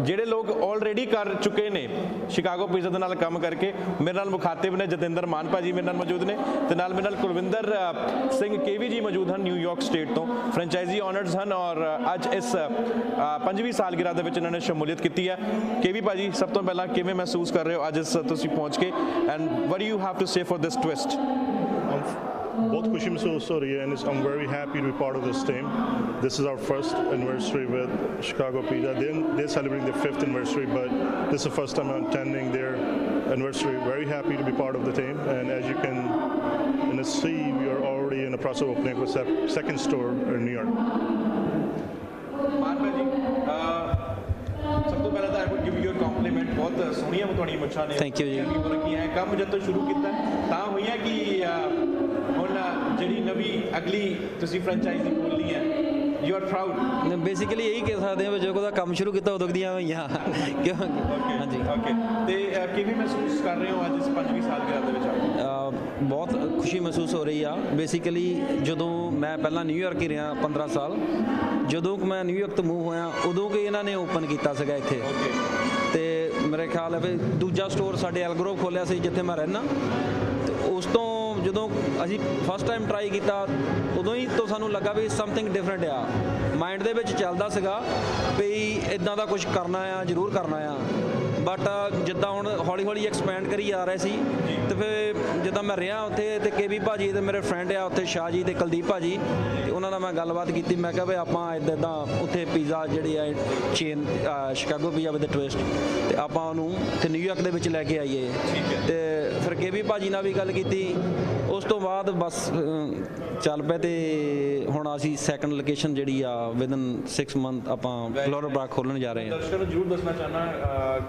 ਜਿਹੜੇ ਲੋਕ ਆਲਰੇਡੀ ਕਰ ਚੁੱਕੇ ਨੇ ਸ਼ਿਕਾਗੋ ਪੀਜ਼ਾ ਦੇ ਨਾਲ ਕੰਮ ਕਰਕੇ ਮੇਰੇ ਨਾਲ ਮੁਖਾਤਿਬ ਨੇ ਜਤਿੰਦਰ ਮਾਨ ਭਾਜੀ ਮੇਰੇ ਨਾਲ ਮੌਜੂਦ ਨੇ ਤੇ ਨਾਲ ਮੇਰੇ ਨਾਲ ਕੁਲਵਿੰਦਰ ਅ, ਸਿੰਘ ਕੇਵੀ ਜੀ ਮੌਜੂਦ ਹਨ ਨਿਊਯਾਰਕ ਸਟੇਟ ਤੋਂ ਫਰੈਂਚਾਈਜ਼ੀ ਓਨਰਸ ਹਨ ਔਰ ਅ, ਅੱਜ ਇਸ ਅ, ਪੰਜਵੀਂ ਸਾਲਗਿਰਾ ਦੇ ਵਿੱਚ ਇਹਨਾਂ ਨੇ ਸ਼ਮੂਲੀਅਤ ਕੀਤੀ ਹੈ ਕੇਵੀ ਭਾਜੀ ਸਭ ਤੋਂ ਪਹਿਲਾਂ ਕਿਵੇਂ ਮਹਿਸੂਸ ਕਰ ਰਹੇ ਹੋ ਅੱਜ ਇਸ ਤੁਸੀਂ ਪਹੁੰਚ ਕੇ and what do you have to say for this twist I'm ਬਹੁਤ ਖੁਸ਼ੀ ਮਹਿਸੂਸ ਹੋ ਰਹੀ ਹੈ and it's- I'm very happy to be part of this team. This is our first anniversary with Chicago Pizza. They're, they're celebrating their fifth anniversary, but this is the first time I'm attending their anniversary. Very happy to be part of the team, and as you can you know, see, we are already in the process of opening a sec- second store in New York. ਮਾਨ ਭਾਜੀ ਅ, ਸਭ ਤੋਂ ਪਹਿਲਾਂ ਤਾਂ I would give you a compliment ਬਹੁਤ ਸੋਹਣੀਆਂ ਤੁਹਾਡੀਆਂ ਮੁੱਛਾਂ ਨੇ Thank you ਜੀ। ਵੀ ਹੋਰ ਕੀ ਹੈ ਕੰਮ ਜਦ ਤੋਂ ਸ਼ੁਰੂ ਕੀਤਾ ਤਾਂ ਹੋਈਆਂ ਕਿ ਅ, ਹੁਣ ਜਿਹੜੀ ਨਵੀਂ ਅਗਲੀ ਤੁਸੀਂ ਫਰੈਂਚਾਈਜ਼ੀ ਖੋਲ੍ਹਣੀ ਹੈ ਯੂ ਆਰ ਪ੍ਰਾਊਡ ਬੇਸਿਕਲੀ ਇਹੀ ਕਹਿ ਸਕਦੇ ਹਾਂ ਜਦੋਂ ਦਾ ਕੰਮ ਸ਼ੁਰੂ ਕੀਤਾ ਉਦੋਂ ਦੀਆਂ ਹੋਈਆਂ। ਕਿਉਂ? ਹਾਂਜੀ। ਓਕੇ ਤੇ ਕਿਵੇਂ ਮਹਿਸੂਸ ਕਰ ਰਹੇ ਹੋ ਅੱਜ ਇਸ ਪੰਜਵੀਂ ਸਾਲਗਿਰਾ ਦੇ ਵਿੱਚ ਬਹੁਤ ਖੁਸ਼ੀ ਮਹਿਸੂਸ ਹੋ ਰਹੀ ਆ। ਬੇਸਿਕਲੀ ਜਦੋਂ ਮੈਂ ਪਹਿਲਾਂ ਨਿਊਯਾਰਕ ਹੀ ਰਿਹਾ 15 ਸਾਲ ਜਦੋਂ ਕਿ ਮੈਂ ਨਿਊਯਾਰਕ ਤੋਂ ਮੂਵ ਹੋਇਆ ਉਦੋਂ ਕਿ ਇਹਨਾਂ ਨੇ ਓਪਨ ਕੀਤਾ ਸੀਗਾ ਇੱਥੇ। ਤੇ ਮੇਰੇ ਖਿਆਲ ਹੈ ਵੀ ਦੂਜਾ ਸਟੋਰ ਸਾਡੇ ਐਲਗਰੋ ਖੋਲਿਆ ਸੀ ਜਿੱਥੇ ਮੈਂ ਰਹਿਣਾ ਤੇ ਉਸ ਤੋਂ ਜਦੋਂ ਅਸੀਂ ਫਸਟ ਟਾਈਮ ਟਰਾਈ ਕੀਤਾ, ਉਦੋਂ ਹੀ ਤੋਂ ਸਾਨੂੰ ਲੱਗਾ ਵੀ ਸਮਥਿੰਗ ਡਿਫਰੈਂਟ ਆ। ਮਾਈਂਡ ਦੇ ਵਿੱਚ ਚੱਲਦਾ ਸੀਗਾ ਵੀ ਇਦਾਂ ਦਾ ਕੁਝ ਕਰਨਾ ਆ, ਜ਼ਰੂਰ ਕਰਨਾ ਆ। ਬਟ ਜਿੱਦਾਂ ਹੁਣ ਹੌਲੀ ਹੌਲੀ ਐਕਸਪੈਂਡ ਕਰੀ ਜਾ ਰਹੇ ਸੀ ਤੇ ਫਿਰ ਜਿੱਦਾਂ ਮੈਂ ਰਿਹਾ ਉੱਥੇ ਤੇ ਕੇਵੀ ਭਾਜੀ ਤੇ ਮੇਰੇ ਫਰੈਂਡ ਆ ਉੱਥੇ ਸ਼ਾਹ ਜੀ ਤੇ ਕੁਲਦੀਪ ਭਾਜੀ ਤੇ ਉਹਨਾਂ ਨਾਲ ਮੈਂ ਗੱਲਬਾਤ ਕੀਤੀ ਮੈਂ ਕਿਹਾ ਵੀ ਆਪਾਂ ਇਦਾਂ ਇਦਾਂ ਉੱਥੇ ਪੀਜ਼ਾ ਜਿਹੜੀ ਆ chain Chicago pizza with twist ਤੇ ਆਪਾਂ ਉਹਨੂੰ ਤੇ ਨਿਊਯਾਰਕ ਦੇ ਵਿੱਚ ਲੈ ਕੇ ਆਈਏ। ਤੇ ਫਿਰ ਕੇਵੀ ਭਾਜੀ ਨਾਲ ਵੀ ਗੱਲ ਕੀਤੀ ਉਸ ਤੋਂ ਬਾਅਦ ਬਸ ਚੱਲ ਪਏ ਤੇ ਹੁਣ ਅਸੀਂ ਸੈਕੰਡ ਲੋਕੇਸ਼ਨ ਜਿਹੜੀ ਆ ਵਿਦਨ 6 ਮੰਥ ਆਪਾਂ ਫਲੋਰ ਬਰਾਕ ਖੋਲਣ ਜਾ ਰਹੇ ਹਾਂ। ਦਰਸ਼ਕਾਂ ਨੂੰ ਜ਼ਰੂਰ ਦੱਸਣਾ ਚਾਹਨਾ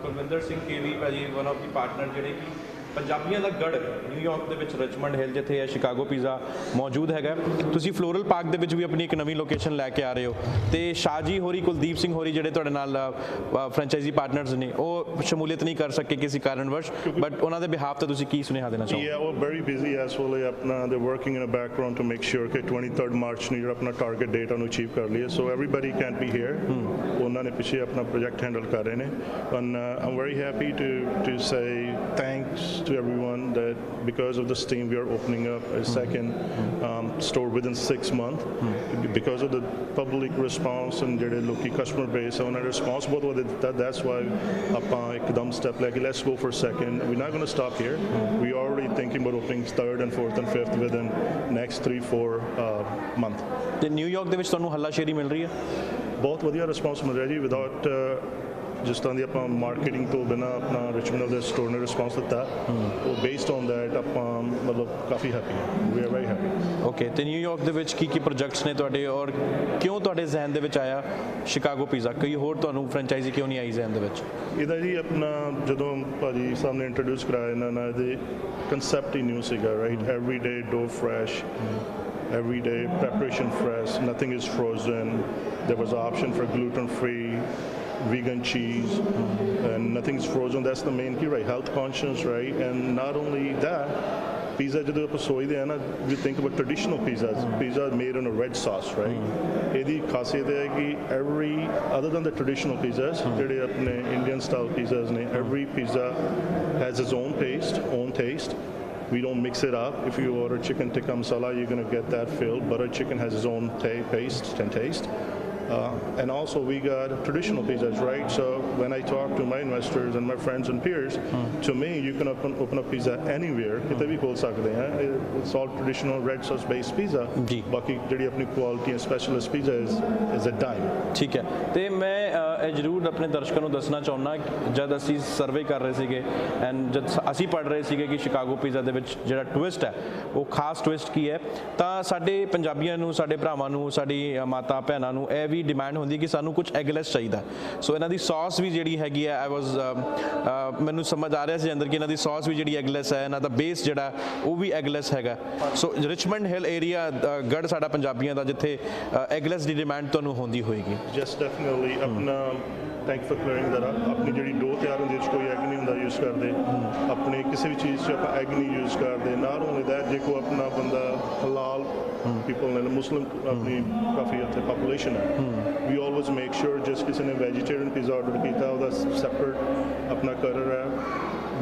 ਕੁਲਵਿੰਦਰ ਸਿੰਘ ਕੇਵੀ ਭਾਜੀ ਵਨ ਆਫ ਦੀ ਪਾਰਟਨਰ ਜਿਹੜੇ ਕਿ ਪੰਜਾਬੀਆਂ ਦਾ ਗੜ ਨਿਊਯਾਰਕ ਦੇ ਵਿੱਚ ਰਿਚਮੰਡ ਹਿੱਲ ਜਿੱਥੇ ਹੈ ਸ਼ਿਕਾਗੋ ਪੀਜ਼ਾ ਮੌਜੂਦ ਹੈਗਾ। ਤੁਸੀਂ ਫਲੋਰਲ ਪਾਰਕ ਦੇ ਵਿੱਚ ਵੀ ਆਪਣੀ ਇੱਕ ਨਵੀਂ ਲੋਕੇਸ਼ਨ ਲੈ ਕੇ ਆ ਰਹੇ ਹੋ। ਤੇ ਸ਼ਾਹਜੀ ਹੋਰੀ ਕੁਲਦੀਪ ਸਿੰਘ ਹੋਰੀ ਜਿਹੜੇ ਤੁਹਾਡੇ ਨਾਲ ਫਰੈਂਚਾਈਜ਼ੀ ਪਾਰਟਨਰਸ ਨੇ ਉਹ ਸ਼ਮੂਲੀਅਤ ਨਹੀਂ ਕਰ ਸਕੇ ਕਿਸੇ ਕਾਰਨਵਸ਼ ਬਟ ਉਹਨਾਂ ਦੇ ਬਿਹਾਫ ਤੇ ਤੁਸੀਂ ਕੀ ਸੁਨੇਹਾ ਦੇਣਾ ਚਾਹੋਗੇ? Yeah, we're very busy as well. ਆਪਣਾ they're working in a background to make sure ਕਿ 23rd March ਨੂੰ ਜਿਹੜਾ ਆਪਣਾ ਟਾਰਗੇਟ ਡੇਟ ਉਹਨੂੰ ਅਚੀਵ ਕਰ ਲਈਏ। ਸੋ everybody can't be here. ਉਹਨਾਂ ਨੇ ਪਿੱਛੇ ਆਪਣਾ ਪ੍ਰੋਜੈਕਟ ਹੈਂਡਲ ਕਰ ਰਹੇ ਨੇ। Uh, I'm very happy to to say thanks to everyone that because of this team we are opening up a second um, store within six months because of the public response and ਜਿਹੜੇ ਲੋਕੀ customer base ਹੈ ਉਹਨਾਂ ਦਾ response ਬਹੁਤ ਵਧੀਆ ਦਿੱਤਾ that's why ਆਪਾਂ ਇੱਕਦਮ step ਲੈ ਕੇ let's go for second we're not going to stop here we are already thinking about opening third and fourth and fifth within next three four uh, month ਤੇ New York ਦੇ ਵਿੱਚ ਤੁਹਾਨੂੰ ਹੱਲਾਸ਼ੇਰੀ ਮਿਲ ਰਹੀ ਹੈ ਬਹੁਤ ਵਧੀਆ ਰਿਸਪਾਂਸ ਮਿਲ ਰਿਹਾ ਜੀ ਵਿਦਆਊਟ ਜਿਸ ਤਰ੍ਹਾਂ ਦੀ ਆਪਾਂ ਮਾਰਕੀਟਿੰਗ ਤੋਂ ਬਿਨਾ ਆਪਣਾ ਰਿਚਮੰਡ ਦੇ ਸਟੋਰ ਨੇ ਰਿਸਪਾਂਸ ਦਿੱਤਾ ਉਹ ਬੇਸਡ ਔਨ ਦੈਟ ਆਪਾਂ ਮਤਲਬ ਕਾਫੀ ਹੈਪੀ ਹਾਂ। We are very happy okay ਤੇ ਨਿਊਯਾਰਕ ਦੇ ਵਿੱਚ ਕੀ ਕੀ ਪ੍ਰੋਜੈਕਟਸ ਨੇ ਤੁਹਾਡੇ ਔਰ ਕਿਉਂ ਤੁਹਾਡੇ ਜ਼ਿਹਨ ਦੇ ਵਿੱਚ ਆਇਆ ਸ਼ਿਕਾਗੋ ਪੀਜ਼ਾ ਕੋਈ ਹੋਰ ਤੁਹਾਨੂੰ ਫਰੈਂਚਾਈਜ਼ੀ ਕਿਉਂ ਨਹੀਂ ਆਈ ਜ਼ਿਹਨ ਦੇ ਵਿੱਚ? ਇਹਦਾ ਜੀ ਆਪਣਾ ਜਦੋਂ ਭਾਜੀ ਸਾਹਿਬ ਨੇ ਇੰਟਰੋਡਿਊਸ ਕਰਾਇਆ ਇਹਨਾਂ ਨਾਲ ਇਹਦੇ ਕਨਸੈਪਟ ਹੀ ਨਿਊ ਸੀਗਾ right everyday dough fresh everyday preparation fresh nothing is frozen there was an option for gluten free vegan cheese and nothing's frozen that's the main key right health conscious right and not only that pizza ਜਦੋਂ ਆਪਾਂ ਸੋਚਦੇ ਆ ਨਾ we think about traditional pizzas pizza made in a red sauce right ਇਹਦੀ ਖਾਸੀਅਤ ਹੈ ਕਿ every other than the traditional pizzas ਜਿਹੜੇ ਆਪਣੇ Indian style pizzas ਨੇ every pizza has its own taste own taste We don't mix it up. If you order chicken tikka masala, you're going to get that filled. Butter chicken has its own ta- taste and taste. Uh, and also we got traditional pizzas, right? So when I talk to my investors and my friends and peers, to me you can open, open a pizza anywhere, ਕਿਤੇ ਵੀ ਖੋਲ ਸਕਦੇ ਆ It's all traditional red sauce based pizza. ਜੀ। ਬਾਕੀ ਜਿਹੜੀ ਆਪਣੀ quality and specialist pizza is is a dime. ਠੀਕ ਹੈ ਤੇ ਮੈਂ ਅ, ਇਹ ਜ਼ਰੂਰ ਆਪਣੇ ਦਰਸ਼ਕਾਂ ਨੂੰ ਦੱਸਣਾ ਚਾਹੁੰਦਾ ਜਦ ਅਸੀਂ ਸਰਵੇ ਕਰ ਰਹੇ ਸੀਗੇ ਐਂਡ ਜਦ ਅਸੀਂ ਪੜ ਰਹੇ ਸੀਗੇ ਕਿ ਸ਼ਿਕਾਗੋ ਪੀਜ਼ਾ ਦੇ ਵਿੱਚ ਜਿਹੜਾ ਟਵਿਸਟ ਹੈ ਉਹ ਖਾਸ ਟਵਿਸਟ ਕੀ ਹੈ ਤਾਂ ਸਾਡੇ ਪੰਜਾਬੀਆਂ ਨੂੰ ਸਾਡੇ ਭਰਾਵਾਂ ਨੂੰ ਸਾਡੀ ਅ, ਮਾਤਾ ਭੈਣਾਂ ਨੂੰ ਇਹ ਵੀ ਡਿਮਾਂਡ ਹੁੰਦੀ ਕਿ ਸਾਨੂੰ ਕੁਝ ਐਗਲੈਸ ਚਾਹੀਦਾ। ਸੋ ਇਹਨਾਂ ਦੀ ਸੌਸ ਵੀ ਜਿਹੜੀ ਹੈਗੀ ਹੈ ਆਈ ਵਾਸ ਮੈਨੂੰ ਸਮਝ ਆ ਰਿਹਾ ਸੀ ਅੰਦਰ ਕਿ ਇਹਨਾਂ ਦੀ ਸੌਸ ਵੀ ਜਿਹੜੀ ਐਗਲੈਸ ਹੈ ਇਹਨਾਂ ਦਾ ਬੇਸ ਜਿਹੜਾ ਉਹ ਵੀ ਐਗਲੈਸ ਹੈਗਾ। ਸੋ ਰਿਚਮੰਡ ਹਿੱਲ ਏਰੀਆ ਗੜ ਸਾਡਾ ਪੰਜਾਬੀਆਂ ਦਾ ਜਿੱਥੇ ਐਗਲੈਸ ਦੀ ਡਿਮਾਂਡ ਤੁਹਾਨੂੰ ਹੁੰਦੀ ਹੋਏਗੀ। ਜਸਟ ਡੈਫੀਨਿਟਲੀ ਆਪਣਾ ਥੈਂਕ ਫॉर ਕਲੀਅਰਿੰਗ ਦੈਟ ਆਪਣੀ ਜਿਹੜੀ ਡੋ ਤਿਆਰ ਹੁੰਦੀ ਹੈ ਇਸ 'ਚ ਕੋਈ ਐਗ ਨਹੀਂ ਹੁੰਦਾ ਯੂਜ਼ ਕਰਦੇ। ਆਪਣੇ ਕਿਸੇ ਵੀ ਚੀਜ਼ 'ਚ ਆਪਾਂ ਐਗ ਨਹੀਂ ਯੂਜ਼ ਕਰਦੇ। ਨਾਟ ਓਨਲੀ ਦੈਟ ਜੇ ਕੋ ਆਪਣਾ ਬੰਦਾ ਹਲਾਲ ਪੀਪਲ ਨੇ ਮੁਸਲਿਮ ਆਪਣੀ ਕਾਫੀ ਉੱਥੇ ਪੋਪੂਲੇਸ਼ਨ ਹੈ। ਵੀ ਆਲਵੇਜ਼ ਮੇਕ ਸ਼ੋਰ ਜਿਸ ਕਿਸੇ ਨੇ ਵੈਜੀਟੇਰੀਅਨ ਪੀਜ਼ਾ ਆਰਡਰ ਕੀਤਾ ਉਹਦਾ ਸੈਪਰੇਟ ਆਪਣਾ ਕਰਰ ਹੈ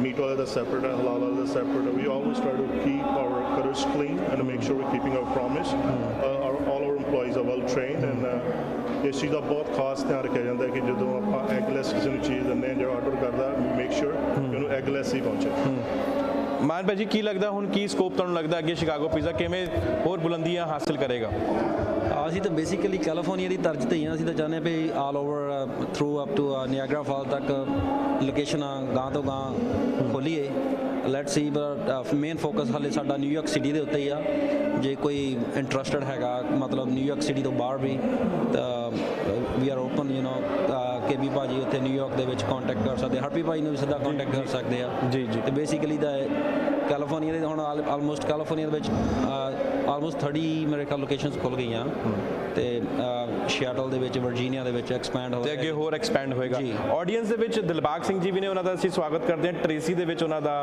meat ਵਾਲੇ ਦਾ separate ਹੈ halal ਵਾਲੇ ਦਾ separate ਹੈ। We always try to keep our cutters clean and make sure we're keeping our promise. Uh, our, all our employees are well trained and uh, ਇਸ ਚੀਜ਼ ਦਾ ਬਹੁਤ ਖਾਸ ਧਿਆਨ ਰੱਖਿਆ ਜਾਂਦਾ ਹੈ ਕਿ ਜਦੋਂ ਆਪਾਂ ਐਗਲੈਸ ਕਿਸੇ ਨੂੰ ਚੀਜ਼ ਦਿੰਦੇ ਹਾਂ ਜਿਹੜਾ ਆਰਡਰ ਕਰਦਾ ਮੇਕ ਸ਼ੋਰ ਕਿ ਉਹਨੂੰ ਐਗਲੈਸ ਹੀ ਪਹੁੰਚੇ। ਮਾਨ ਭਾਜੀ ਕੀ ਲੱਗਦਾ ਹੁਣ ਕੀ ਸਕੋਪ ਤੁਹਾਨੂੰ ਲੱਗਦਾ ਅੱਗੇ ਸ਼ਿਕਾਗੋ ਪੀਜ਼ਾ ਕਿਵੇਂ ਹੋਰ ਬੁਲੰਦੀਆਂ ਹਾਸਲ ਕਰੇਗਾ? ਅਸੀਂ ਤਾਂ ਬੇਸਿਕਲੀ ਕੈਲੀਫੋਰਨੀਆ ਦੀ ਤਰਜ਼ ਤੇ ਹੀ ਹਾਂ। ਅਸੀਂ ਤਾਂ ਚਾਹੁੰਦੇ ਹਾਂ ਵੀ all over through up to Niagara Fall ਤੱਕ ਲੋਕੇਸ਼ਨਾਂ ਗਾਂ ਤੋਂ ਗਾਂ ਖੋਲੀਏ। Let's see but main focus ਹਾਲੇ ਸਾਡਾ ਨਿਊਯਾਰਕ ਸਿਟੀ ਦੇ ਉੱਤੇ ਹੀ ਆ। ਜੇ ਕੋਈ ਇੰਟਰਸਟਡ ਹੈਗਾ, ਮਤਲਬ ਨਿਊਯਾਰਕ ਸਿਟੀ ਤੋਂ ਬਾਹਰ ਵੀ, ਤਾਂ we are open you know KB ਭਾਜੀ ਉੱਥੇ ਨਿਊਯਾਰਕ ਦੇ ਵਿੱਚ ਕੰਟੈਕਟ ਕਰ ਸਕਦੇ ਹਰਪੀ ਭਾਈ ਨੂੰ ਵੀ ਸਿੱਧਾ ਕੰਟੈਕਟ ਕਰ ਸਕਦੇ ਆ। ਜੀ, ਜੀ। ਤੇ ਬੇਸਿਕਲੀ ਦਾ ਕੈਲੀਫੋਰਨੀਆ ਦੇ ਹੁਣ ਆਲਮੋਸਟ ਕੈਲੀਫੋਰਨੀਆ ਦੇ ਵਿੱਚ ਆਲਮੋਸਟ 30 ਮੇਰੇ ਖਿਆਲ ਲੋਕੇਸ਼ਨਸ ਖੁੱਲ ਗਈਆਂ। ਤੇ ਸ਼ੈਟਲ ਦੇ ਵਿੱਚ ਵਰਜੀਨੀਆ ਦੇ ਵਿੱਚ ਐਕਸਪੈਂਡ ਹੋ ਤੇ ਅੱਗੇ ਹੋਰ ਐਕਸਪੈਂਡ ਹੋਏਗਾ। ਜੀ। ਆਡੀਅנס ਦੇ ਵਿੱਚ ਦਿਲਬਾਗ ਸਿੰਘ ਜੀ ਵੀ ਨੇ ਉਹਨਾਂ ਦਾ ਅਸੀਂ ਸਵਾਗਤ ਕਰਦੇ ਹਾਂ। ਟ੍ਰੇਸੀ ਦੇ ਵਿੱਚ ਉਹਨਾਂ ਦਾ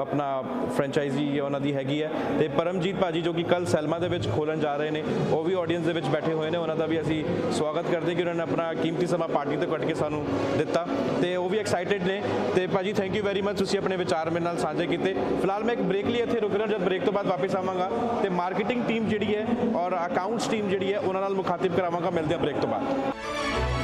ਆਪਣਾ ਫਰੈਂਚਾਈਜ਼ੀ ਉਹਨਾਂ ਦੀ ਹੈਗੀ ਹੈ। ਤੇ ਪਰਮਜੀਤ ਭਾਜੀ ਜੋ ਕਿ ਕੱਲ ਸੈਲਮਾ ਦੇ ਵਿੱਚ ਖੋਲਣ ਜਾ ਰਹੇ ਨੇ ਉਹ ਵੀ ਆਡੀਅנס ਦੇ ਵਿੱਚ ਬੈਠੇ ਹੋਏ ਨੇ। ਉਹਨਾਂ ਦਾ ਵੀ ਅਸੀਂ ਸਵਾਗਤ ਕਰਦੇ ਕਿ ਉਹਨਾਂ ਨੇ ਆਪਣਾ ਕੀਮਤੀ ਸਮਾਂ ਪਾਰਟੀ ਤੋਂ ਕੱਟ ਕੇ ਸਾਨੂੰ ਦਿੱਤਾ। ਤੇ ਉਹ ਵੀ ਐਕਸਾਈਟਿਡ ਨੇ। ਤੇ ਭਾਜੀ ਥੈਂਕ ਯੂ ਵੈਰੀ ਮਚ ਤੁਸੀਂ ਆਪਣੇ ਵਿਚਾਰ ਮੇਰੇ ਨਾਲ ਸਾਂਝੇ ਕੀਤੇ। ਫਿਲਹਾਲ ਮੈਂ ਇੱਕ ਬ੍ਰੇਕ ਲਈ ਇੱਥੇ ਰੁਕ ਰਿਹਾ ਜਦ ਬ੍ਰੇਕ ਤੋਂ ਬਾਅਦ ਵਾਪਸ ਆਵਾਂਗਾ। ਤੇ ਮਾਰਕੀਟਿੰਗ ਟੀਮ ਜਿਹੜੀ ਹੈ ਔਰ ਅਕਾਊਂਟਸ ਟੀਮ ਜਿਹੜੀ ਹੈ ਉਹਨਾਂ ਨਾਲ ਮੁਖਾਤਿਬ ਕਰਾਵਾਂਗਾ ਮਿਲਦੇ ਹਾਂ ਬ੍ਰੇਕ ਤੋਂ ਬਾਅਦ।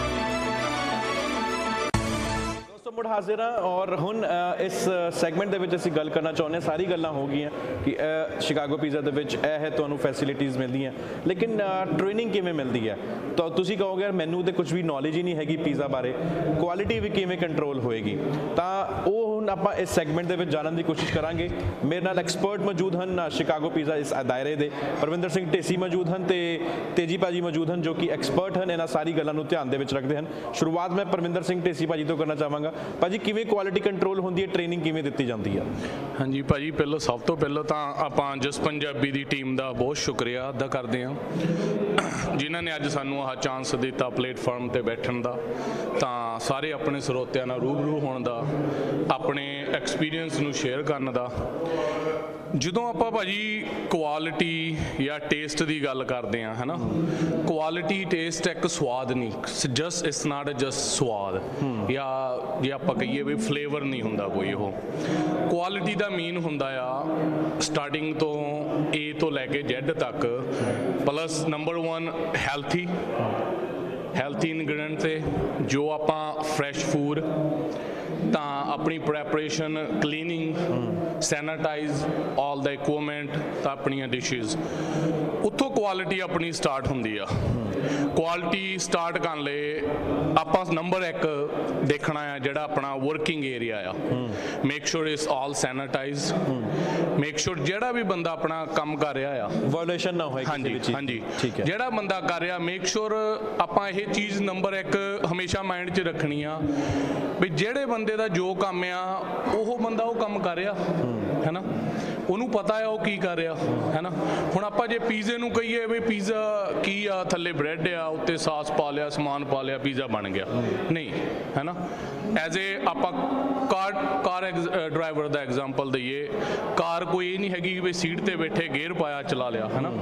ਮੁੜ ਹਾਜ਼ਰ ਹਾਂ ਔਰ ਹੁਣ ਇਸ ਸੈਗਮੈਂਟ ਦੇ ਵਿੱਚ ਅਸੀਂ ਗੱਲ ਕਰਨਾ ਚਾਹੁੰਦੇ ਹਾਂ। ਸਾਰੀ ਗੱਲਾਂ ਹੋ ਗਈਆਂ ਕਿ ਅ, ਸ਼ਿਕਾਗੋ ਪੀਜ਼ਾ ਦੇ ਵਿੱਚ ਇਹ ਹੈ ਤੁਹਾਨੂੰ ਫੈਸਿਲਿਟੀਆਂ ਮਿਲਦੀਆਂ। ਲੇਕਿਨ ਟ੍ਰੇਨਿੰਗ ਕਿਵੇਂ ਮਿਲਦੀ ਹੈ? ਤਾਂ ਤੁਸੀਂ ਕਹੋਗੇ ਯਾਰ ਮੈਨੂੰ ਤੇ ਕੁਝ ਵੀ ਨੌਲੇਜ ਹੀ ਨਹੀਂ ਹੈਗੀ ਪੀਜ਼ਾ ਬਾਰੇ। ਕੁਆਲਿਟੀ ਵੀ ਕਿਵੇਂ ਕੰਟਰੋਲ ਹੋਏਗੀ? ਤਾਂ ਉਹ ਹੁਣ ਆਪਾਂ ਇਸ ਸੈਗਮੈਂਟ ਦੇ ਵਿੱਚ ਜਾਣਨ ਦੀ ਕੋਸ਼ਿਸ਼ ਕਰਾਂਗੇ। ਮੇਰੇ ਨਾਲ ਐਕਸਪਰਟ ਮੌਜੂਦ ਹਨ ਸ਼ਿਕਾਗੋ ਪੀਜ਼ਾ ਇਸ ਦਾਇਰੇ ਦੇ। ਪਰਵਿੰਦਰ ਸਿੰਘ ਢੇਸੀ ਮੌਜੂਦ ਹਨ ਤੇ ਤੇਜੀ ਭਾਜੀ ਮੌਜੂਦ ਹਨ ਜੋ ਕਿ ਐਕਸਪਰਟ ਹਨ। ਇਹਨਾਂ ਸਾਰੀ ਗੱਲਾਂ ਨੂੰ ਧਿਆਨ ਦੇ ਵਿੱਚ ਰੱਖਦੇ ਹਨ। ਸ਼ੁਰੂਆਤ ਮੈਂ ਪਰਵਿੰਦਰ ਸਿੰਘ ਢੇਸੀ ਭਾਜੀ ਤੋਂ ਕਰਨਾ ਚਾਹਾਂਗਾ। ਭਾਜੀ, ਕਿਵੇਂ ਕੁਆਲਿਟੀ ਕੰਟਰੋਲ ਹੁੰਦੀ ਹੈ? ਟ੍ਰੇਨਿੰਗ ਕਿਵੇਂ ਦਿੱਤੀ ਜਾਂਦੀ ਹੈ ਹਾਂਜੀ ਭਾਜੀ, ਪਹਿਲਾਂ, ਸਭ ਤੋਂ ਪਹਿਲਾਂ ਤਾਂ ਆਪਾਂ ਜਸ ਪੰਜਾਬੀ ਦੀ ਟੀਮ ਦਾ ਬਹੁਤ ਸ਼ੁਕਰੀਆ ਅਦਾ ਕਰਦੇ ਹਾਂ। ਜਿਨ੍ਹਾਂ ਨੇ ਅੱਜ ਸਾਨੂੰ ਆਹ ਚਾਂਸ ਦਿੱਤਾ ਪਲੇਟਫਾਰਮ ਤੇ ਬੈਠਣ ਦਾ, ਤਾਂ ਸਾਰੇ ਆਪਣੇ ਸਰੋਤਿਆਂ ਨਾਲ ਰੂਬਰੂ ਹੋਣ ਦਾ, ਆਪਣੇ ਐਕਸਪੀਰੀਅੰਸ ਨੂੰ ਸ਼ੇਅਰ ਕਰਨ ਦਾ। ਜਦੋਂ ਆਪਾਂ ਭਾਜੀ ਕੁਆਲਿਟੀ ਜਾਂ ਟੇਸਟ ਦੀ ਗੱਲ ਕਰਦੇ ਆ ਹਨਾ? ਕੁਆਲਿਟੀ ਟੇਸਟ ਇੱਕ ਸਵਾਦ ਨਹੀਂ। ਜਸਟ ਇਟਸ ਨਾਟ ਜਸਟ ਸਵਾਦ। ਜਾਂ ਜੇ ਆਪਾਂ ਕਹੀਏ ਵੀ ਫਲੇਵਰ ਨਹੀਂ ਹੁੰਦਾ ਕੋਈ ਉਹ। ਕੁਆਲਿਟੀ ਦਾ ਮੀਨ ਹੁੰਦਾ ਆ ਸਟਾਰਟਿੰਗ ਤੋਂ A ਤੋਂ ਲੈ ਕੇ Z ਤੱਕ plus number 1 healthy healthy ingredient ਤੇ ਜੋ ਆਪਾਂ ਫਰੈਸ਼ ਫੂਡ ਆਪਣੀ preparation cleaning sanitize all the equipment ਤਾਂ ਆਪਣੀਆਂ ਡਿਸ਼ਸ ਉੱਥੋਂ ਕੁਆਲਿਟੀ ਆਪਣੀ ਸਟਾਰਟ ਹੁੰਦੀ ਆ। ਕੁਆਲਿਟੀ ਸਟਾਰਟ ਕਰਨ ਲਈ ਆਪਾਂ ਨੰਬਰ 1 ਦੇਖਣਾ ਆ ਜਿਹੜਾ ਆਪਣਾ ਵਰਕਿੰਗ ਏਰੀਆ ਆ। Make sure it's all sanitized make sure ਜਿਹੜਾ ਵੀ ਬੰਦਾ ਆਪਣਾ ਕੰਮ ਕਰ ਰਿਹਾ ਆ। ਵਾਇਓਲੇਸ਼ਨ ਨਾ ਹੋਏ ਕਿਸੇ ਵੀ ਚੀਜ਼ ਹਾਂਜੀ। ਠੀਕ ਹੈ। ਜਿਹੜਾ ਬੰਦਾ ਕਰ ਰਿਹਾ ਮੇਕ ਸ਼ੋਰ ਆਪਾਂ ਇਹ ਚੀਜ਼ ਨੰਬਰ 1 ਹਮੇਸ਼ਾ ਮਾਈਂਡ 'ਚ ਰੱਖਣੀ ਆ। ਵੀ ਜਿਹੜੇ ਬੰਦੇ ਦਾ ਜੋ ਕੰਮ ਆ ਉਹ ਬੰਦਾ ਉਹ ਕੰਮ ਕਰ ਰਿਹਾ ਹੈਨਾ? ਉਹਨੂੰ ਪਤਾ ਆ ਉਹ ਕੀ ਕਰ ਰਿਹਾ ਹੈਨਾ? ਹੁਣ ਆਪਾਂ ਜੇ ਪੀਜ਼ੇ ਨੂੰ ਕਹੀਏ ਵੀ ਪੀਜ਼ਾ ਕੀ ਆ ਥੱਲੇ ਬ੍ਰੈਡ ਆ ਉੱਤੇ ਸਾਸ ਪਾ ਲਿਆ ਸਮਾਨ ਪਾ ਲਿਆ ਪੀਜ਼ਾ ਬਣ ਗਿਆ। ਨਹੀਂ ਹੈਨਾ? ਐਜ਼ ਏ ਆਪਾਂ ਕਾਰ ਕਾਰ ਡਰਾਈਵਰ ਦਾ ਐਗਜ਼ਾਮਪਲ ਦਈਏ ਕਾਰ ਕੋਈ ਇਹ ਨਹੀਂ ਹੈਗੀ ਵੀ ਸੀਟ ਤੇ ਬੈਠੇ ਗੇਅਰ ਪਾਇਆ ਚਲਾ ਲਿਆ ਹੈਨਾ?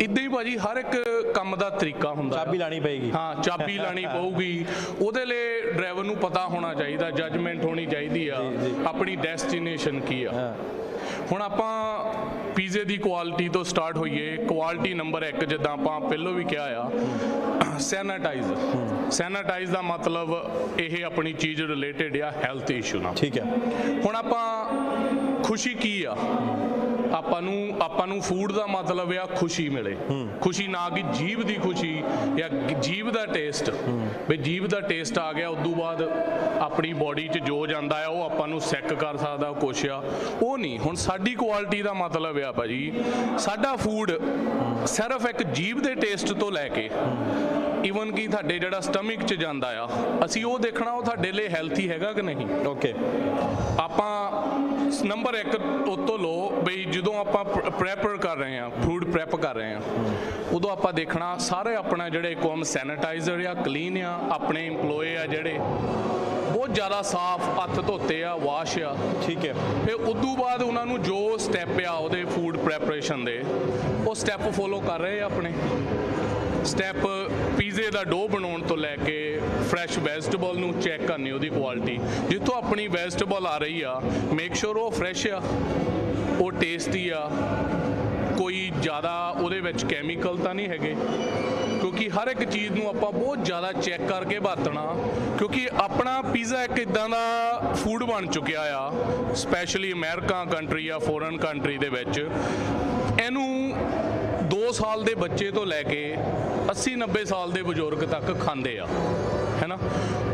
ਇਦਾਂ ਹੀ ਭਾਜੀ ਹਰ ਇੱਕ ਕੰਮ ਦਾ ਤਰੀਕਾ ਹੁੰਦਾ। ਚਾਬੀ ਲਾਣੀ ਪਏਗੀ। ਹਾਂ ਚਾਬੀ ਲਾਣੀ ਪਊਗੀ। ਉਹਦੇ ਲਈ ਡਰਾਈਵਰ ਨੂੰ ਪਤਾ ਹੋਣਾ ਚਾਹੀਦਾ ਜੱਜਮੈਂਟ ਹੋਣੀ ਚਾਹੀਦੀ ਆ ਆਪਣੀ ਡੈਸਟੀਨੇਸ਼ਨ ਕੀ ਆ। ਹੁਣ ਆਪਾਂ ਪੀਜ਼ੇ ਦੀ ਕੁਆਲਿਟੀ ਤੋਂ ਸਟਾਰਟ ਹੋਈਏ। ਕੁਆਲਿਟੀ ਨੰਬਰ 1 ਜਿੱਦਾਂ ਆਪਾਂ ਪਹਿਲਾਂ ਵੀ ਕਿਹਾ ਆ ਸੈਨੀਟਾਈਜ਼ ਸੈਨੀਟਾਈਜ਼ ਦਾ ਮਤਲਬ ਇਹ ਆਪਣੀ ਚੀਜ਼ ਰਿਲੇਟਡ ਆ ਹੈਲਥ ਇਸ਼ੂ ਨਾਲ। ਠੀਕ ਹੈ। ਹੁਣ ਆਪਾਂ ਖੁਸ਼ੀ ਕੀ ਆ? ਆਪਾਂ ਨੂੰ ਆਪਾਂ ਨੂੰ ਫੂਡ ਦਾ ਮਤਲਬ ਆ ਖੁਸ਼ੀ ਮਿਲੇ। ਖੁਸ਼ੀ ਨਾ ਕਿ ਜੀਭ ਦੀ ਖੁਸ਼ੀ ਜਾਂ ਜੀਭ ਦਾ ਟੇਸਟ ਵੀ ਜੀਭ ਦਾ ਟੇਸਟ ਆ ਗਿਆ ਉਦੋਂ ਬਾਅਦ ਆਪਣੀ ਬਾਡੀ 'ਚ ਜੋ ਜਾਂਦਾ ਆ ਉਹ ਆਪਾਂ ਨੂੰ ਸੈੱਕ ਕਰ ਸਕਦਾ ਕੁਛ ਆ। ਉਹ ਨਹੀਂ ਹੁਣ ਸਾਡੀ ਕੁਆਲਿਟੀ ਦਾ ਮਤਲਬ ਆ ਭਾਜੀ ਸਾਡਾ ਫੂਡ ਸਿਰਫ ਇੱਕ ਜੀਭ ਦੇ ਟੇਸਟ ਤੋਂ ਲੈ ਕੇ ਈਵਨ ਕਿ ਤੁਹਾਡੇ ਜਿਹੜਾ ਸਟਮਿਕ 'ਚ ਜਾਂਦਾ ਆ ਅਸੀਂ ਉਹ ਦੇਖਣਾ ਉਹ ਤੁਹਾਡੇ ਲਈ ਹੈਲਥੀ ਹੈਗਾ ਕਿ ਨਹੀਂ? ਓਕੇ ਆਪਾਂ ਨੰਬਰ 1 ਉਤੋਂ ਲੋ ਬਈ ਜਦੋਂ ਆਪਾਂ ਪ੍ਰੈਪਰ ਕਰ ਰਹੇ ਆ ਫੂਡ ਪ੍ਰੈਪ ਕਰ ਰਹੇ ਆ ਉਦੋਂ ਆਪਾਂ ਦੇਖਣਾ ਸਾਰੇ ਆਪਣਾ ਜਿਹੜੇ ਕੋਮ ਸੈਨੀਟਾਈਜ਼ਰ ਆ ਕਲੀਨ ਆ ਆਪਣੇ EMPLOYE ਆ ਜਿਹੜੇ ਬਹੁਤ ਜ਼ਿਆਦਾ ਸਾਫ਼ ਹੱਥ ਧੋਤੇ ਆ ਵਾਸ਼ ਆ। ਠੀਕ ਹੈ। ਫਿਰ ਉਦੋਂ ਬਾਅਦ ਉਹਨਾਂ ਨੂੰ ਜੋ ਸਟੈਪ ਆ ਉਹਦੇ ਫੂਡ ਪ੍ਰੈਪਰੇਸ਼ਨ ਦੇ ਉਹ ਸਟੈਪ ਫੋਲੋ ਕਰ ਰਹੇ ਆ ਆਪਣੇ। ਸਟੈਪ ਪੀਜ਼ੇ ਦਾ ਡੋ ਬਣਾਉਣ ਤੋਂ ਲੈ ਕੇ ਫਰੈਸ਼ ਵੈਜੀਟੇਬਲ ਨੂੰ ਚੈੱਕ ਕਰਨੀ, ਉਹਦੀ ਕੁਆਲਿਟੀ ਜਿੱਥੋਂ ਆਪਣੀ ਵੈਜੀਟੇਬਲ ਆ ਰਹੀ ਆ ਮੇਕ ਸ਼ੋਰ ਉਹ ਫਰੈਸ਼ ਆ, ਉਹ ਟੇਸਟੀ ਆ। ਕੋਈ ਜ਼ਿਆਦਾ ਉਹਦੇ ਵਿੱਚ ਕੈਮੀਕਲ ਤਾਂ ਨਹੀਂ ਹੈਗੇ। ਕਿਉਂਕਿ ਹਰ ਇੱਕ ਚੀਜ਼ ਨੂੰ ਆਪਾਂ ਬਹੁਤ ਜ਼ਿਆਦਾ ਚੈੱਕ ਕਰਕੇ ਵਰਤਣਾ, ਕਿਉਂਕਿ ਆਪਣਾ ਪੀਜ਼ਾ ਇੱਕ ਇਦਾਂ ਦਾ ਫੂਡ ਬਣ ਚੁੱਕਿਆ ਆ ਸਪੈਸ਼ਲੀ ਅਮਰੀਕਾ ਕੰਟਰੀ ਆ ਫੋਰਨ ਕੰਟਰੀ ਦੇ ਵਿੱਚ। ਇਹਨੂੰ 2 ਸਾਲ ਦੇ ਬੱਚੇ ਤੋਂ ਲੈ ਕੇ 80 90 ਸਾਲ ਦੇ ਬਜ਼ੁਰਗ ਤੱਕ ਖਾਂਦੇ ਆ ਹੈਨਾ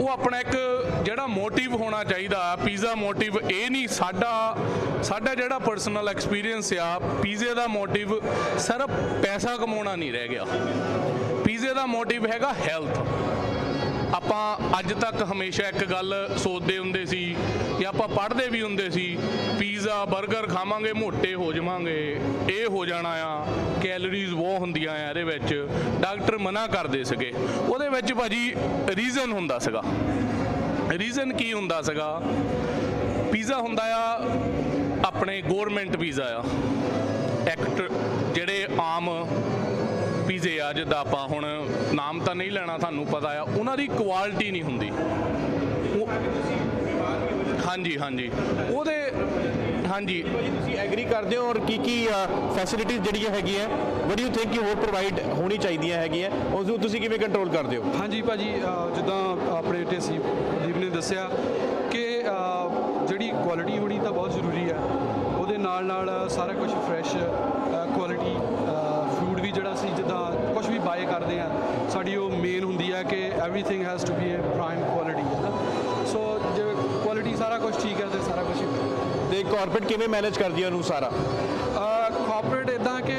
ਉਹ ਆਪਣਾ ਇੱਕ ਜਿਹੜਾ ਮੋਟਿਵ ਹੋਣਾ ਚਾਹੀਦਾ, ਪੀਜ਼ਾ ਮੋਟਿਵ ਇਹ ਨਹੀਂ, ਸਾਡਾ ਸਾਡਾ ਜਿਹੜਾ ਪਰਸਨਲ ਐਕਸਪੀਰੀਅੰਸ ਆ, ਪੀਜ਼ੇ ਦਾ ਮੋਟਿਵ ਸਿਰਫ ਪੈਸਾ ਕਮਾਉਣਾ ਨਹੀਂ ਰਹਿ ਗਿਆ। ਪੀਜ਼ੇ ਦਾ ਮੋਟਿਵ ਹੈਗਾ ਹੈਲਥ। ਆਪਾਂ ਅੱਜ ਤੱਕ ਹਮੇਸ਼ਾ ਇੱਕ ਗੱਲ ਸੋਚਦੇ ਹੁੰਦੇ ਸੀ ਕਿ ਆਪਾਂ ਪੜ੍ਹਦੇ ਵੀ ਹੁੰਦੇ ਸੀ ਪੀਜ਼ਾ 버ਗਰ ਖਾਵਾਂਗੇ, ਮੋਟੇ ਹੋ ਜਾਵਾਂਗੇ, ਇਹ ਹੋ ਜਾਣਾ ਆ ਕੈਲਰੀਜ਼ ਬਹੁਤ ਹੁੰਦੀਆਂ ਆ ਇਹਦੇ ਵਿੱਚ, ਡਾਕਟਰ ਮਨਾ ਕਰਦੇ ਸੀਗੇ। ਉਹਦੇ ਵਿੱਚ ਭਾਜੀ ਰੀਜ਼ਨ ਹੁੰਦਾ ਸੀਗਾ। ਰੀਜ਼ਨ ਕੀ ਹੁੰਦਾ ਸੀਗਾ? ਪੀਜ਼ਾ ਹੁੰਦਾ ਆ, ਆਪਣੇ ਗਵਰਨਮੈਂਟ ਪੀਜ਼ਾ ਆ। ਐਕਟ ਜਿਹੜੇ ਆਮ ਪੀਜ਼ੇ ਆ ਜਿੱਦਾਂ ਆਪਾਂ ਹੁਣ ਨਾਮ ਤਾਂ ਨਹੀਂ ਲੈਣਾ ਤੁਹਾਨੂੰ ਪਤਾ ਆ ਉਹਨਾਂ ਦੀ ਕੁਆਲਿਟੀ ਨਹੀਂ ਹੁੰਦੀ। ਉਹ- ਹਾਂਜੀ ਹਾਂਜੀ। ਉਹਦੇ ਹਾਂਜੀ। ਤੁਸੀਂ ਐਗਰੀ ਕਰਦੇ ਹੋ ਔਰ ਕੀ ਕੀ ਫੈਸਿਲਿਟੀਜ਼ ਜਿਹੜੀਆਂ ਹੈਗੀਆਂ ਵਟ ਡੂ ਯੂ ਥਿੰਕ ਕਿ ਹੋਰ ਪ੍ਰੋਵਾਈਡ ਹੋਣੀ ਚਾਹੀਦੀਆਂ ਹੈਗੀਆਂ? ਉਸ ਨੂੰ ਤੁਸੀਂ ਕਿਵੇਂ ਕੰਟਰੋਲ ਕਰਦੇ ਹੋ? ਹਾਂਜੀ ਭਾਜੀ ਜਿੱਦਾਂ ਆਪਣੇ ਢੇਸੀ ਦੀਪ ਨੇ ਦੱਸਿਆ ਕਿ ਜਿਹੜੀ ਕੁਆਲਿਟੀ ਹੋਣੀ ਤਾਂ ਬਹੁਤ ਜ਼ਰੂਰੀ ਹੈ। ਉਹਦੇ ਨਾਲ ਨਾਲ ਸਾਰਾ ਕੁਝ ਫਰੈਸ਼ ਕੁਆਲਿਟੀ ਫੂਡ ਵੀ ਜਿਹੜਾ ਸੀ ਜਿੱਦਾਂ ਕੁਝ ਵੀ ਬਾਏ ਕਰਦੇ ਆ ਸਾਡੀ ਉਹ ਮੇਨ ਹੁੰਦੀ ਹੈ ਕਿ everything has to be a prime quality ਹੈ ਨਾ। ਸੋ ਜੇ ਕੁਆਲਿਟੀ ਸਾਰਾ ਕੁਝ ਠੀਕ ਹੈ ਤੇ ਸਾਰਾ ਕੁਝ ਤੇ ਕਾਰਪੋਰੇਟ ਕਿਵੇਂ ਮੈਨੇਜ ਕਰਦੀ ਹੈ ਉਹਨੂੰ ਸਾਰਾ? ਕਾਰਪੋਰੇਟ ਇਦਾਂ ਕਿ